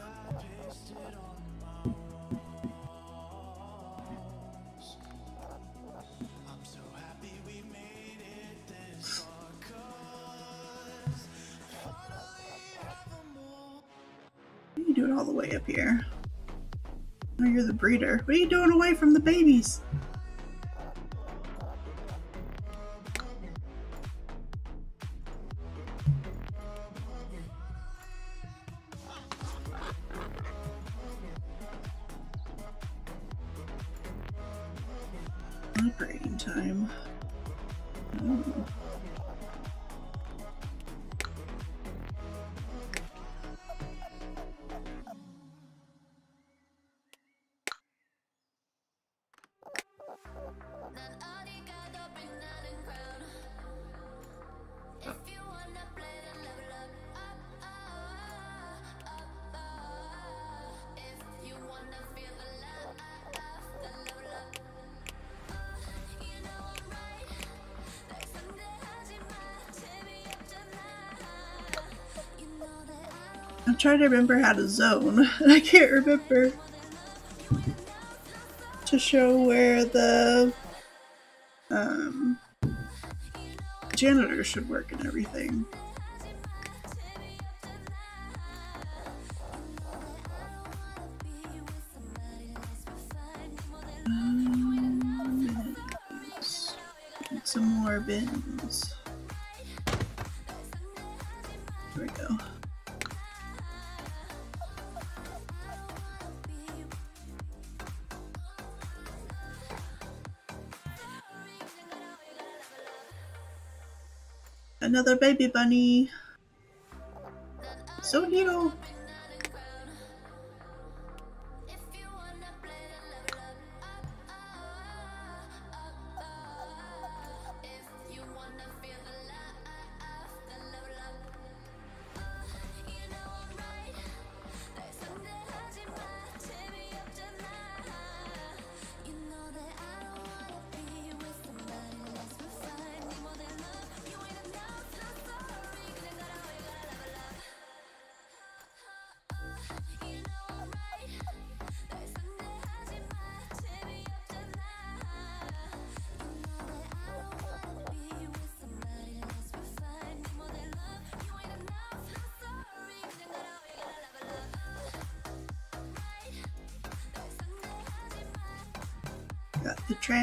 You doing all the way up here? Oh, you're the breeder. What are you doing away from the babies? I'm trying to remember how to zone. And I can't remember to show where the um, janitor should work and everything. Another baby bunny. So hero.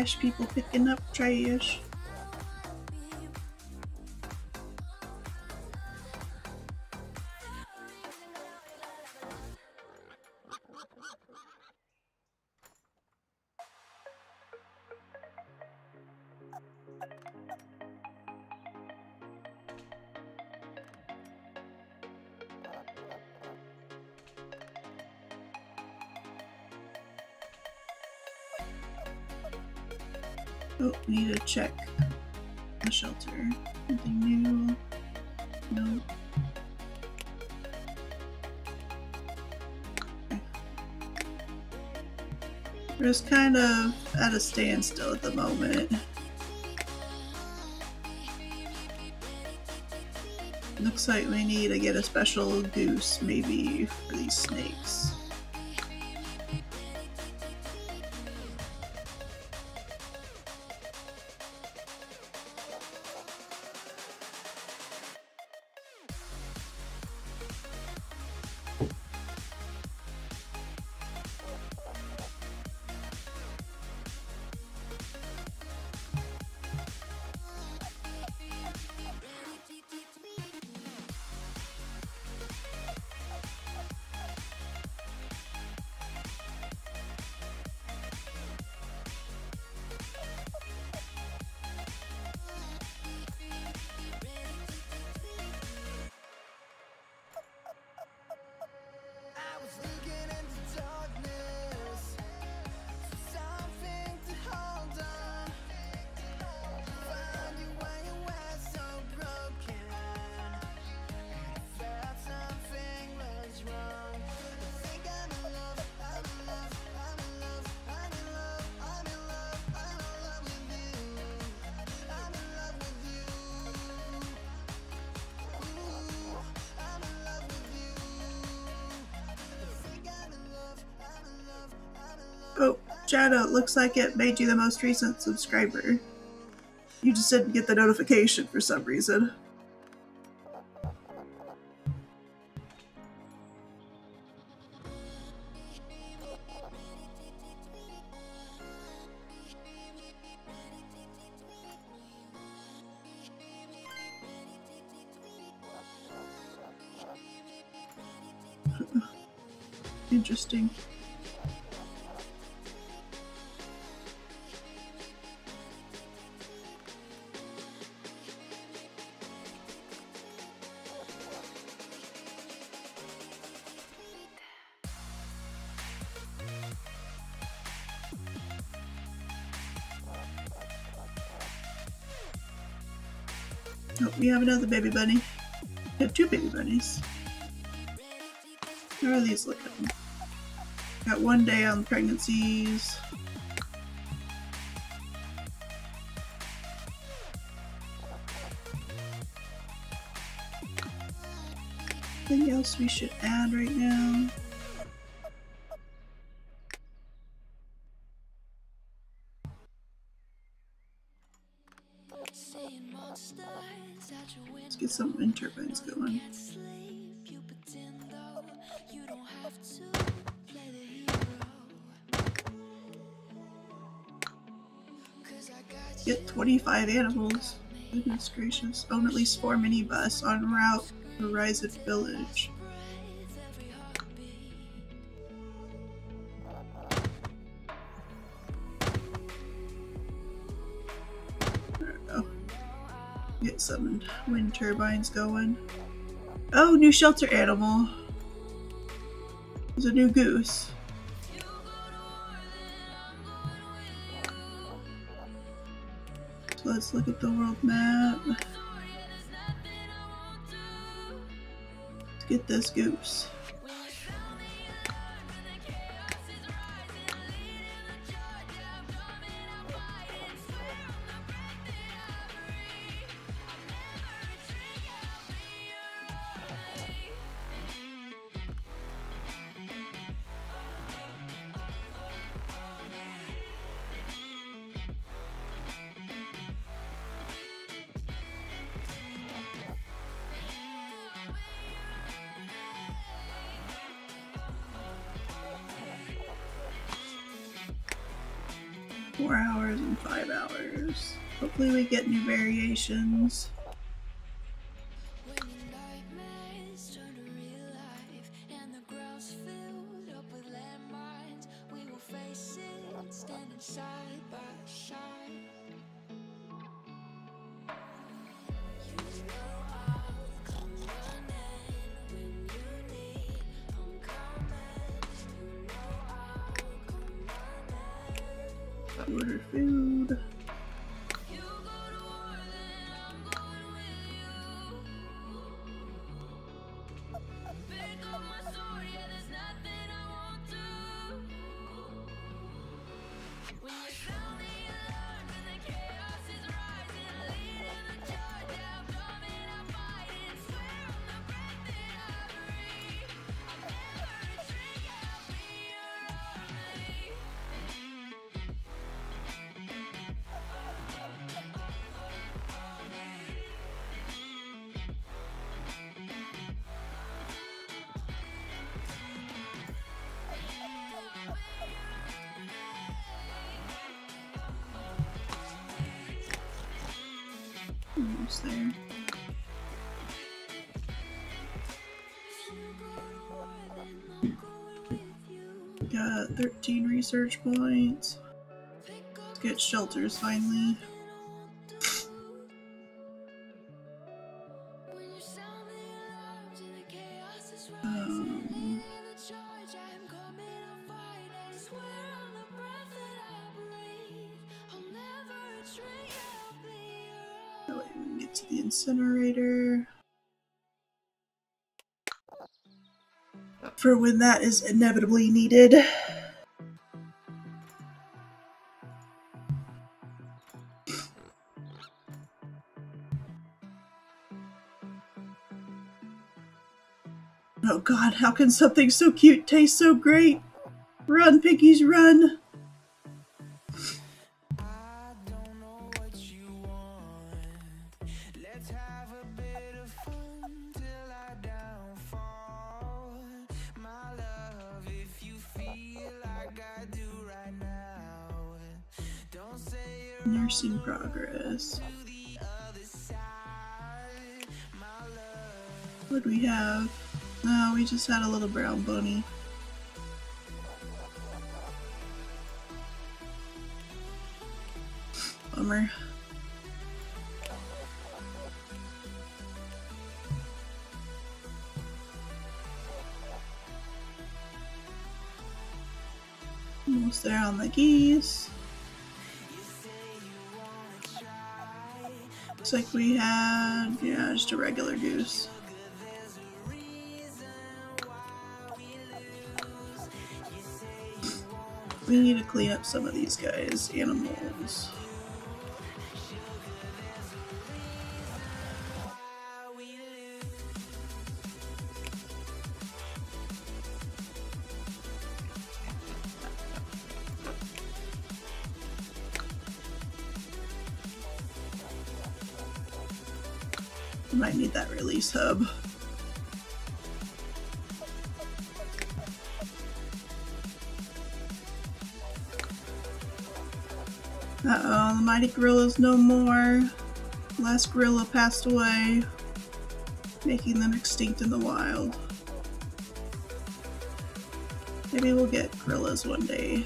trash, people picking up trash. just kind of at a standstill at the moment. Looks like we need to get a special goose, maybe, for these snakes. Jada, it looks like it made you the most recent subscriber. You just didn't get the notification for some reason. We have another baby bunny. We have two baby bunnies. How are these looking? Got one day on pregnancies. Anything else we should add right now? turbine's going. Get 25 animals. Goodness gracious. Own at least four minibus on route to Rise of Village. Wind turbines going. Oh, new shelter animal. There's a new goose. So let's look at the world map. Let's get this goose. Four hours and five hours. Hopefully we get new variations. Research points. Let's get shelters finally. Um, get to the incinerator. For when that is inevitably needed. Can something so cute taste so great? Run, piggies, run! Just had a little brown bunny. Bummer. Almost there on the geese. Looks like we had, yeah, just a regular goose. We need to clean up some of these guys' animals. Might need that release hub. Mighty gorilla's no more. Last gorilla passed away, making them extinct in the wild. Maybe we'll get gorillas one day.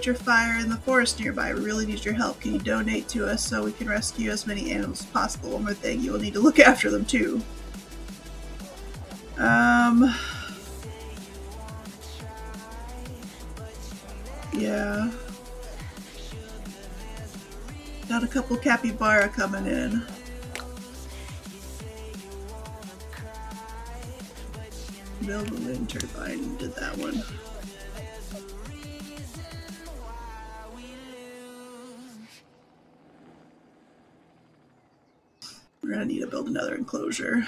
Major fire in the forest nearby. We really need your help. Can you donate to us so we can rescue as many animals as possible? One more thing, you will need to look after them too. Um. Yeah. Got a couple capybara coming in. Build a wind turbine. Did that one. Another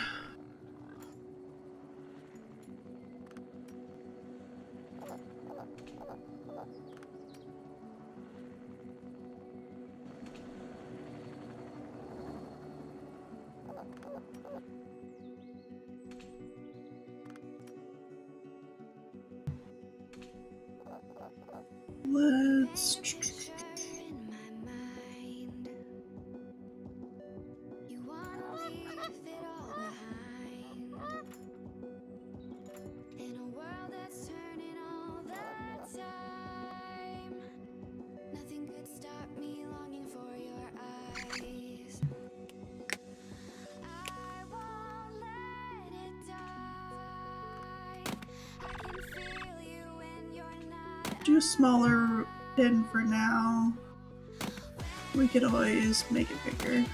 do smaller pin for now. We could always make it bigger.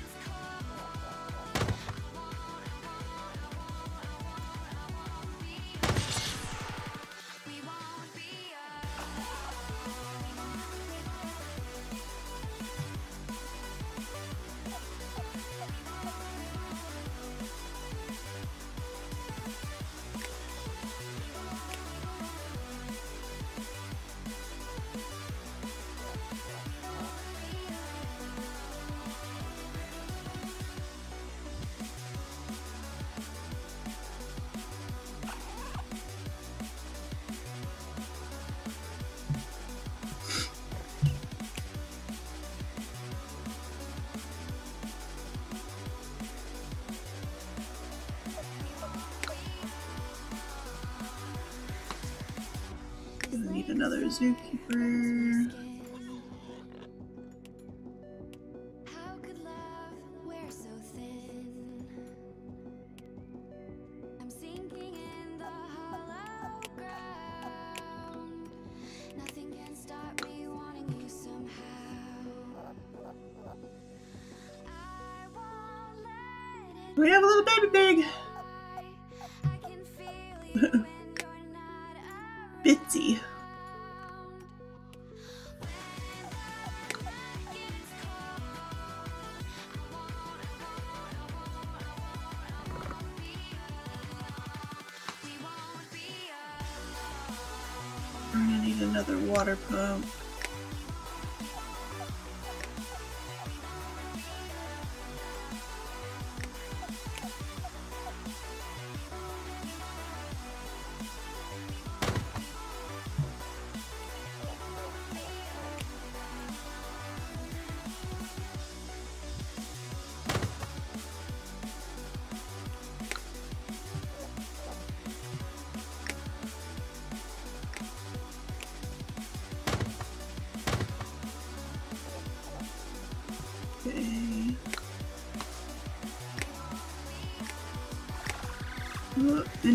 Water pump.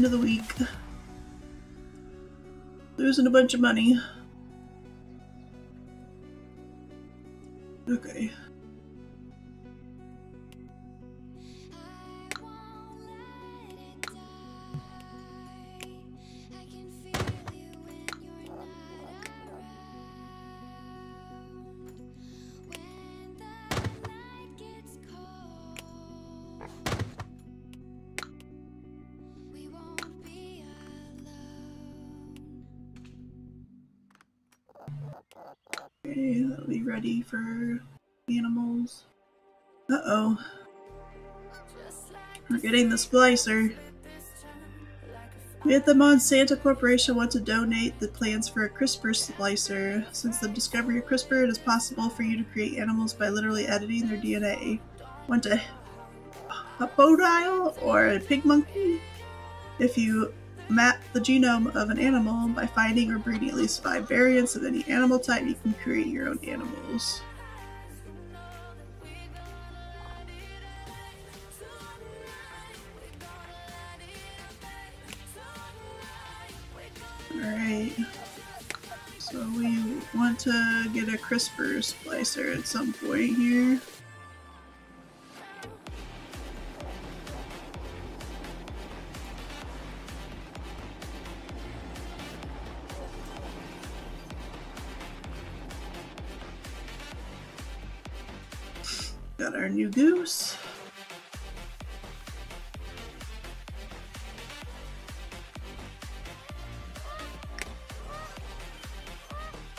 End of the week. Losing a bunch of money. Ready for animals. Uh oh. We're getting the splicer. We at the Monsanto Corporation want to donate the plans for a CRISPR splicer. Since the discovery of CRISPR, it is possible for you to create animals by literally editing their DNA. Want a hippodile or a pig monkey? If you map the genome of an animal by finding or breeding at least five variants of any animal type, you can create your own animals. Alright. So we want to get a CRISPR splicer at some point here. New goose.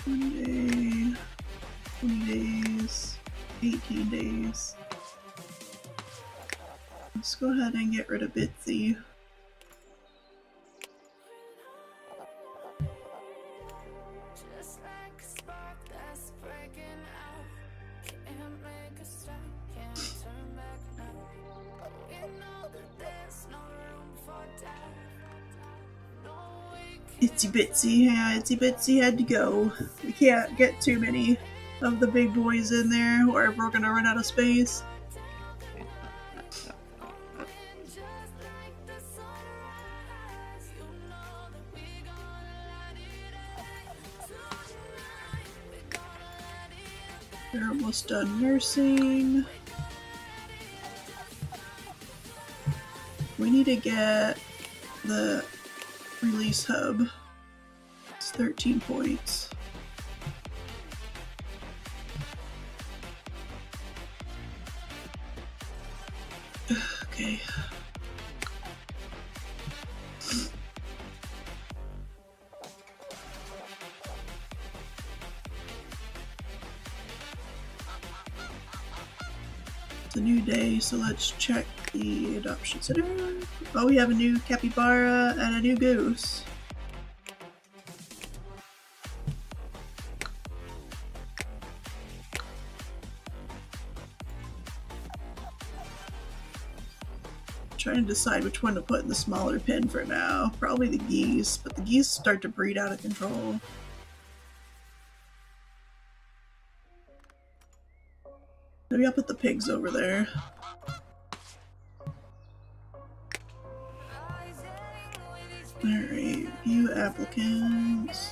One day, 20 days, 18 days. Let's go ahead and get rid of Bitsy. Bitsy, yeah, Itsy Bitsy had to go. We can't get too many of the big boys in there, or we're gonna run out of space. They're almost done nursing. We need to get the release hub. It's 13 points. Okay. It's a new day, so let's check the adoption center. Oh, we have a new capybara and a new goose. To decide which one to put in the smaller pen for now. Probably the geese, but the geese start to breed out of control. Maybe I'll put the pigs over there. Alright, view applicants.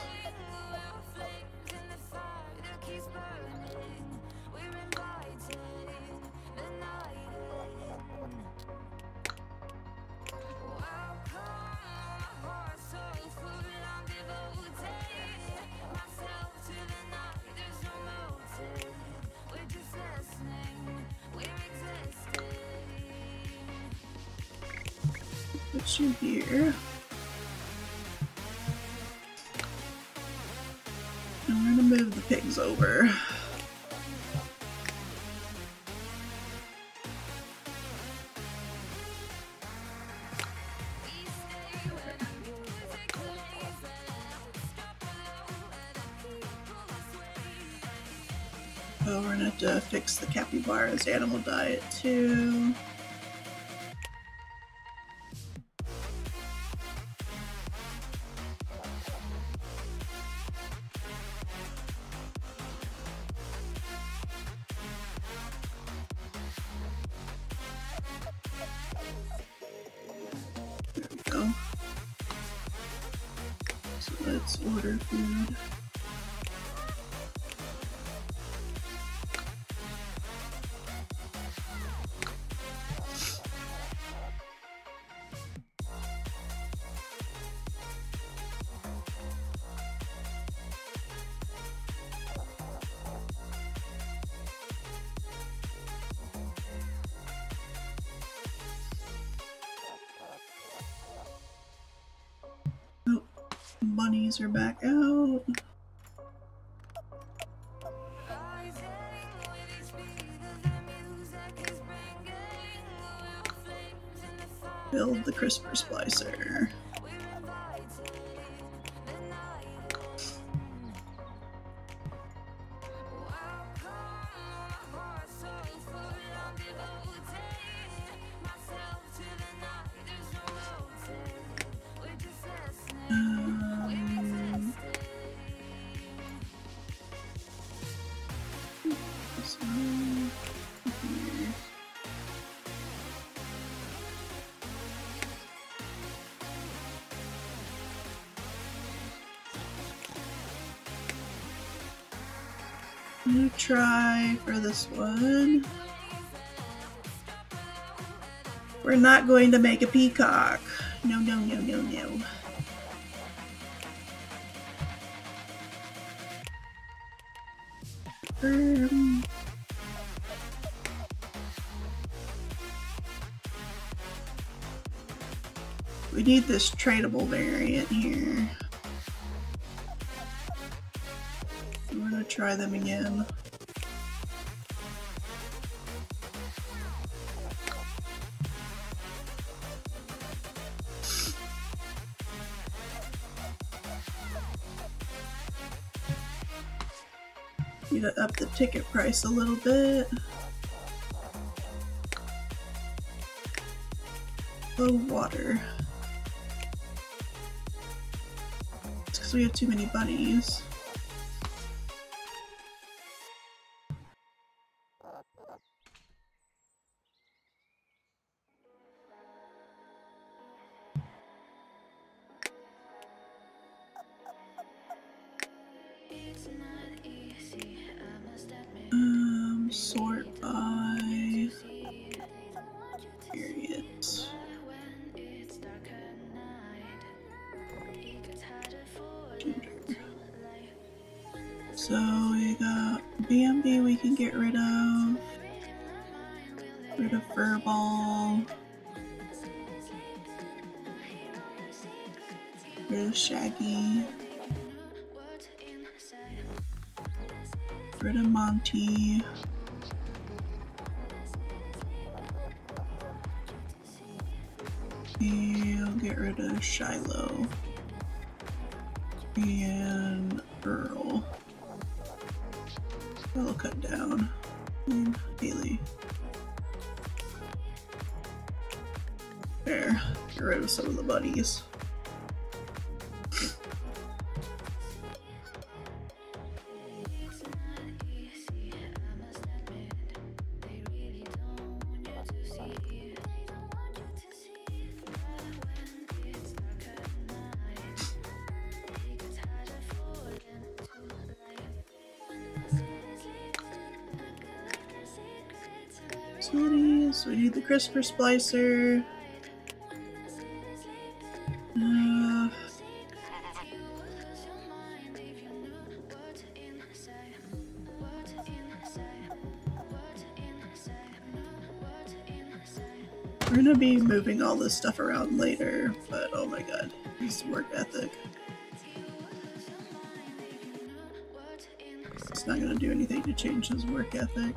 You here. And we're gonna move the pigs over. Oh, we're gonna have to fix the capybara's animal diet too. Bunnies are back out. Build the CRISPR splicer. Try for this one. We're not going to make a peacock. No, no, no, no, no. Um, we need this tradable variant here. I'm gonna try them again. Ticket price a little bit. Low water. It's because we have too many bunnies. CRISPR splicer. Uh, we're gonna be moving all this stuff around later, but oh my god, his work ethic. It's not gonna do anything to change his work ethic.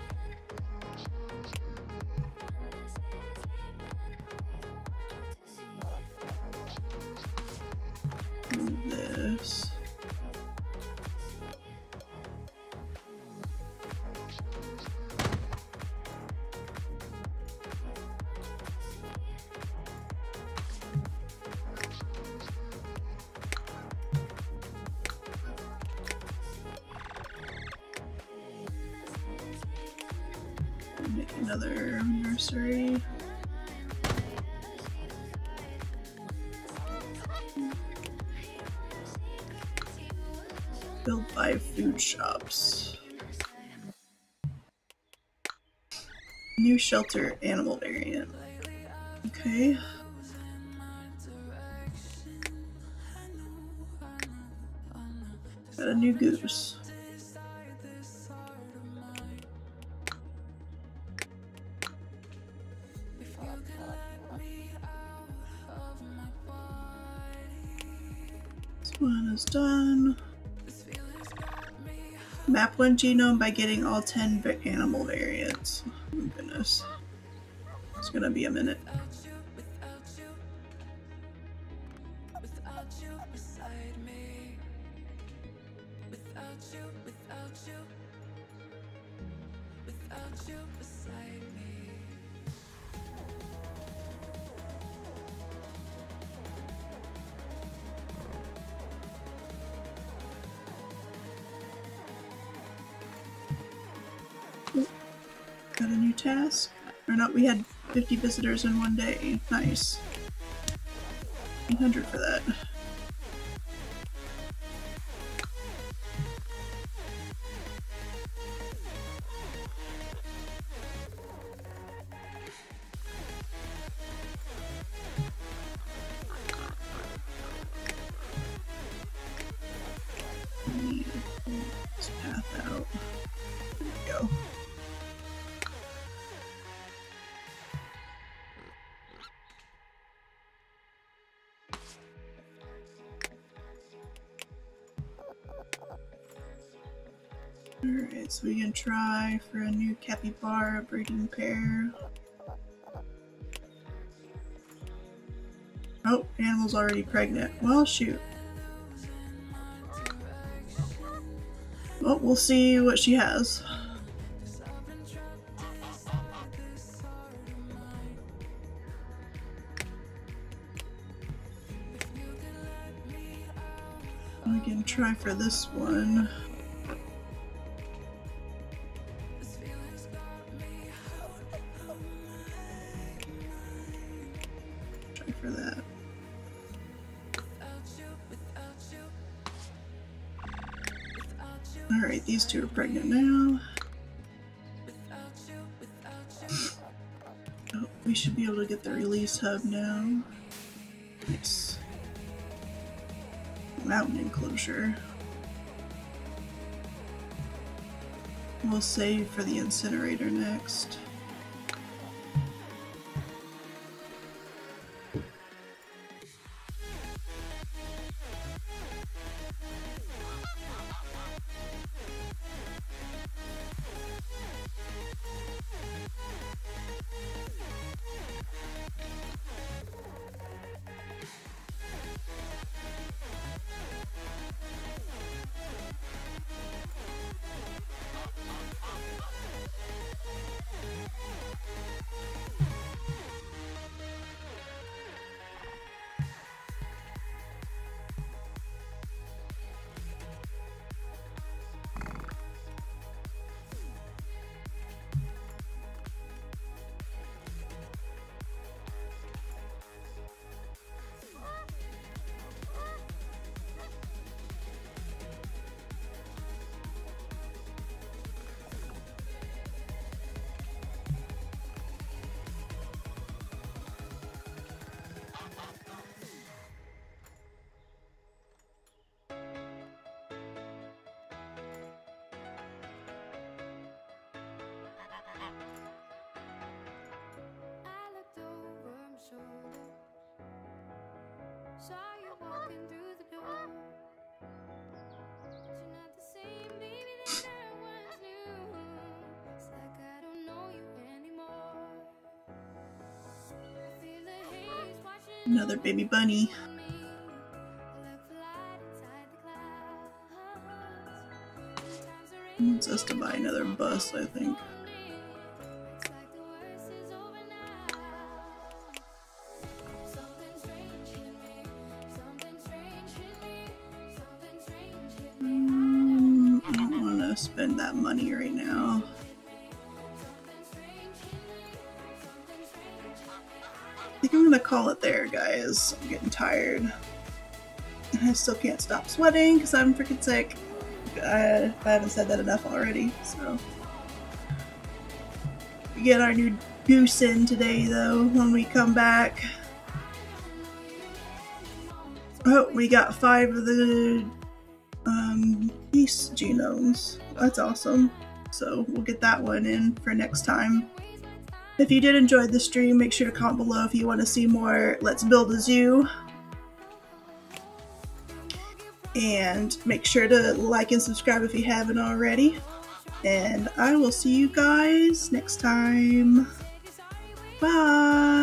Shops. New shelter animal variant. Okay. Got a new goose. This one is done. Map one genome by getting all 10 animal variants. Oh my goodness. It's gonna be a minute. Visitors in one day. Nice. 100 for that. For a new capybara breeding pair. Oh, animal's already pregnant. Well, shoot. Well, we'll see what she has. We can try for this one. Pregnant now. Oh, we should be able to get the release hub now. Nice. Mountain enclosure. We'll save for the incinerator next. Sometimes baby bunny. Wants us to buy another bus, I think. Call it there, guys. I'm getting tired. And I still can't stop sweating because I'm freaking sick. I, I haven't said that enough already. So we get our new goose in today, though. When we come back, oh, we got five of the um, geese genomes. That's awesome. So we'll get that one in for next time. If you did enjoy the stream, make sure to comment below if you want to see more Let's Build a Zoo. And make sure to like and subscribe if you haven't already. And I will see you guys next time. Bye.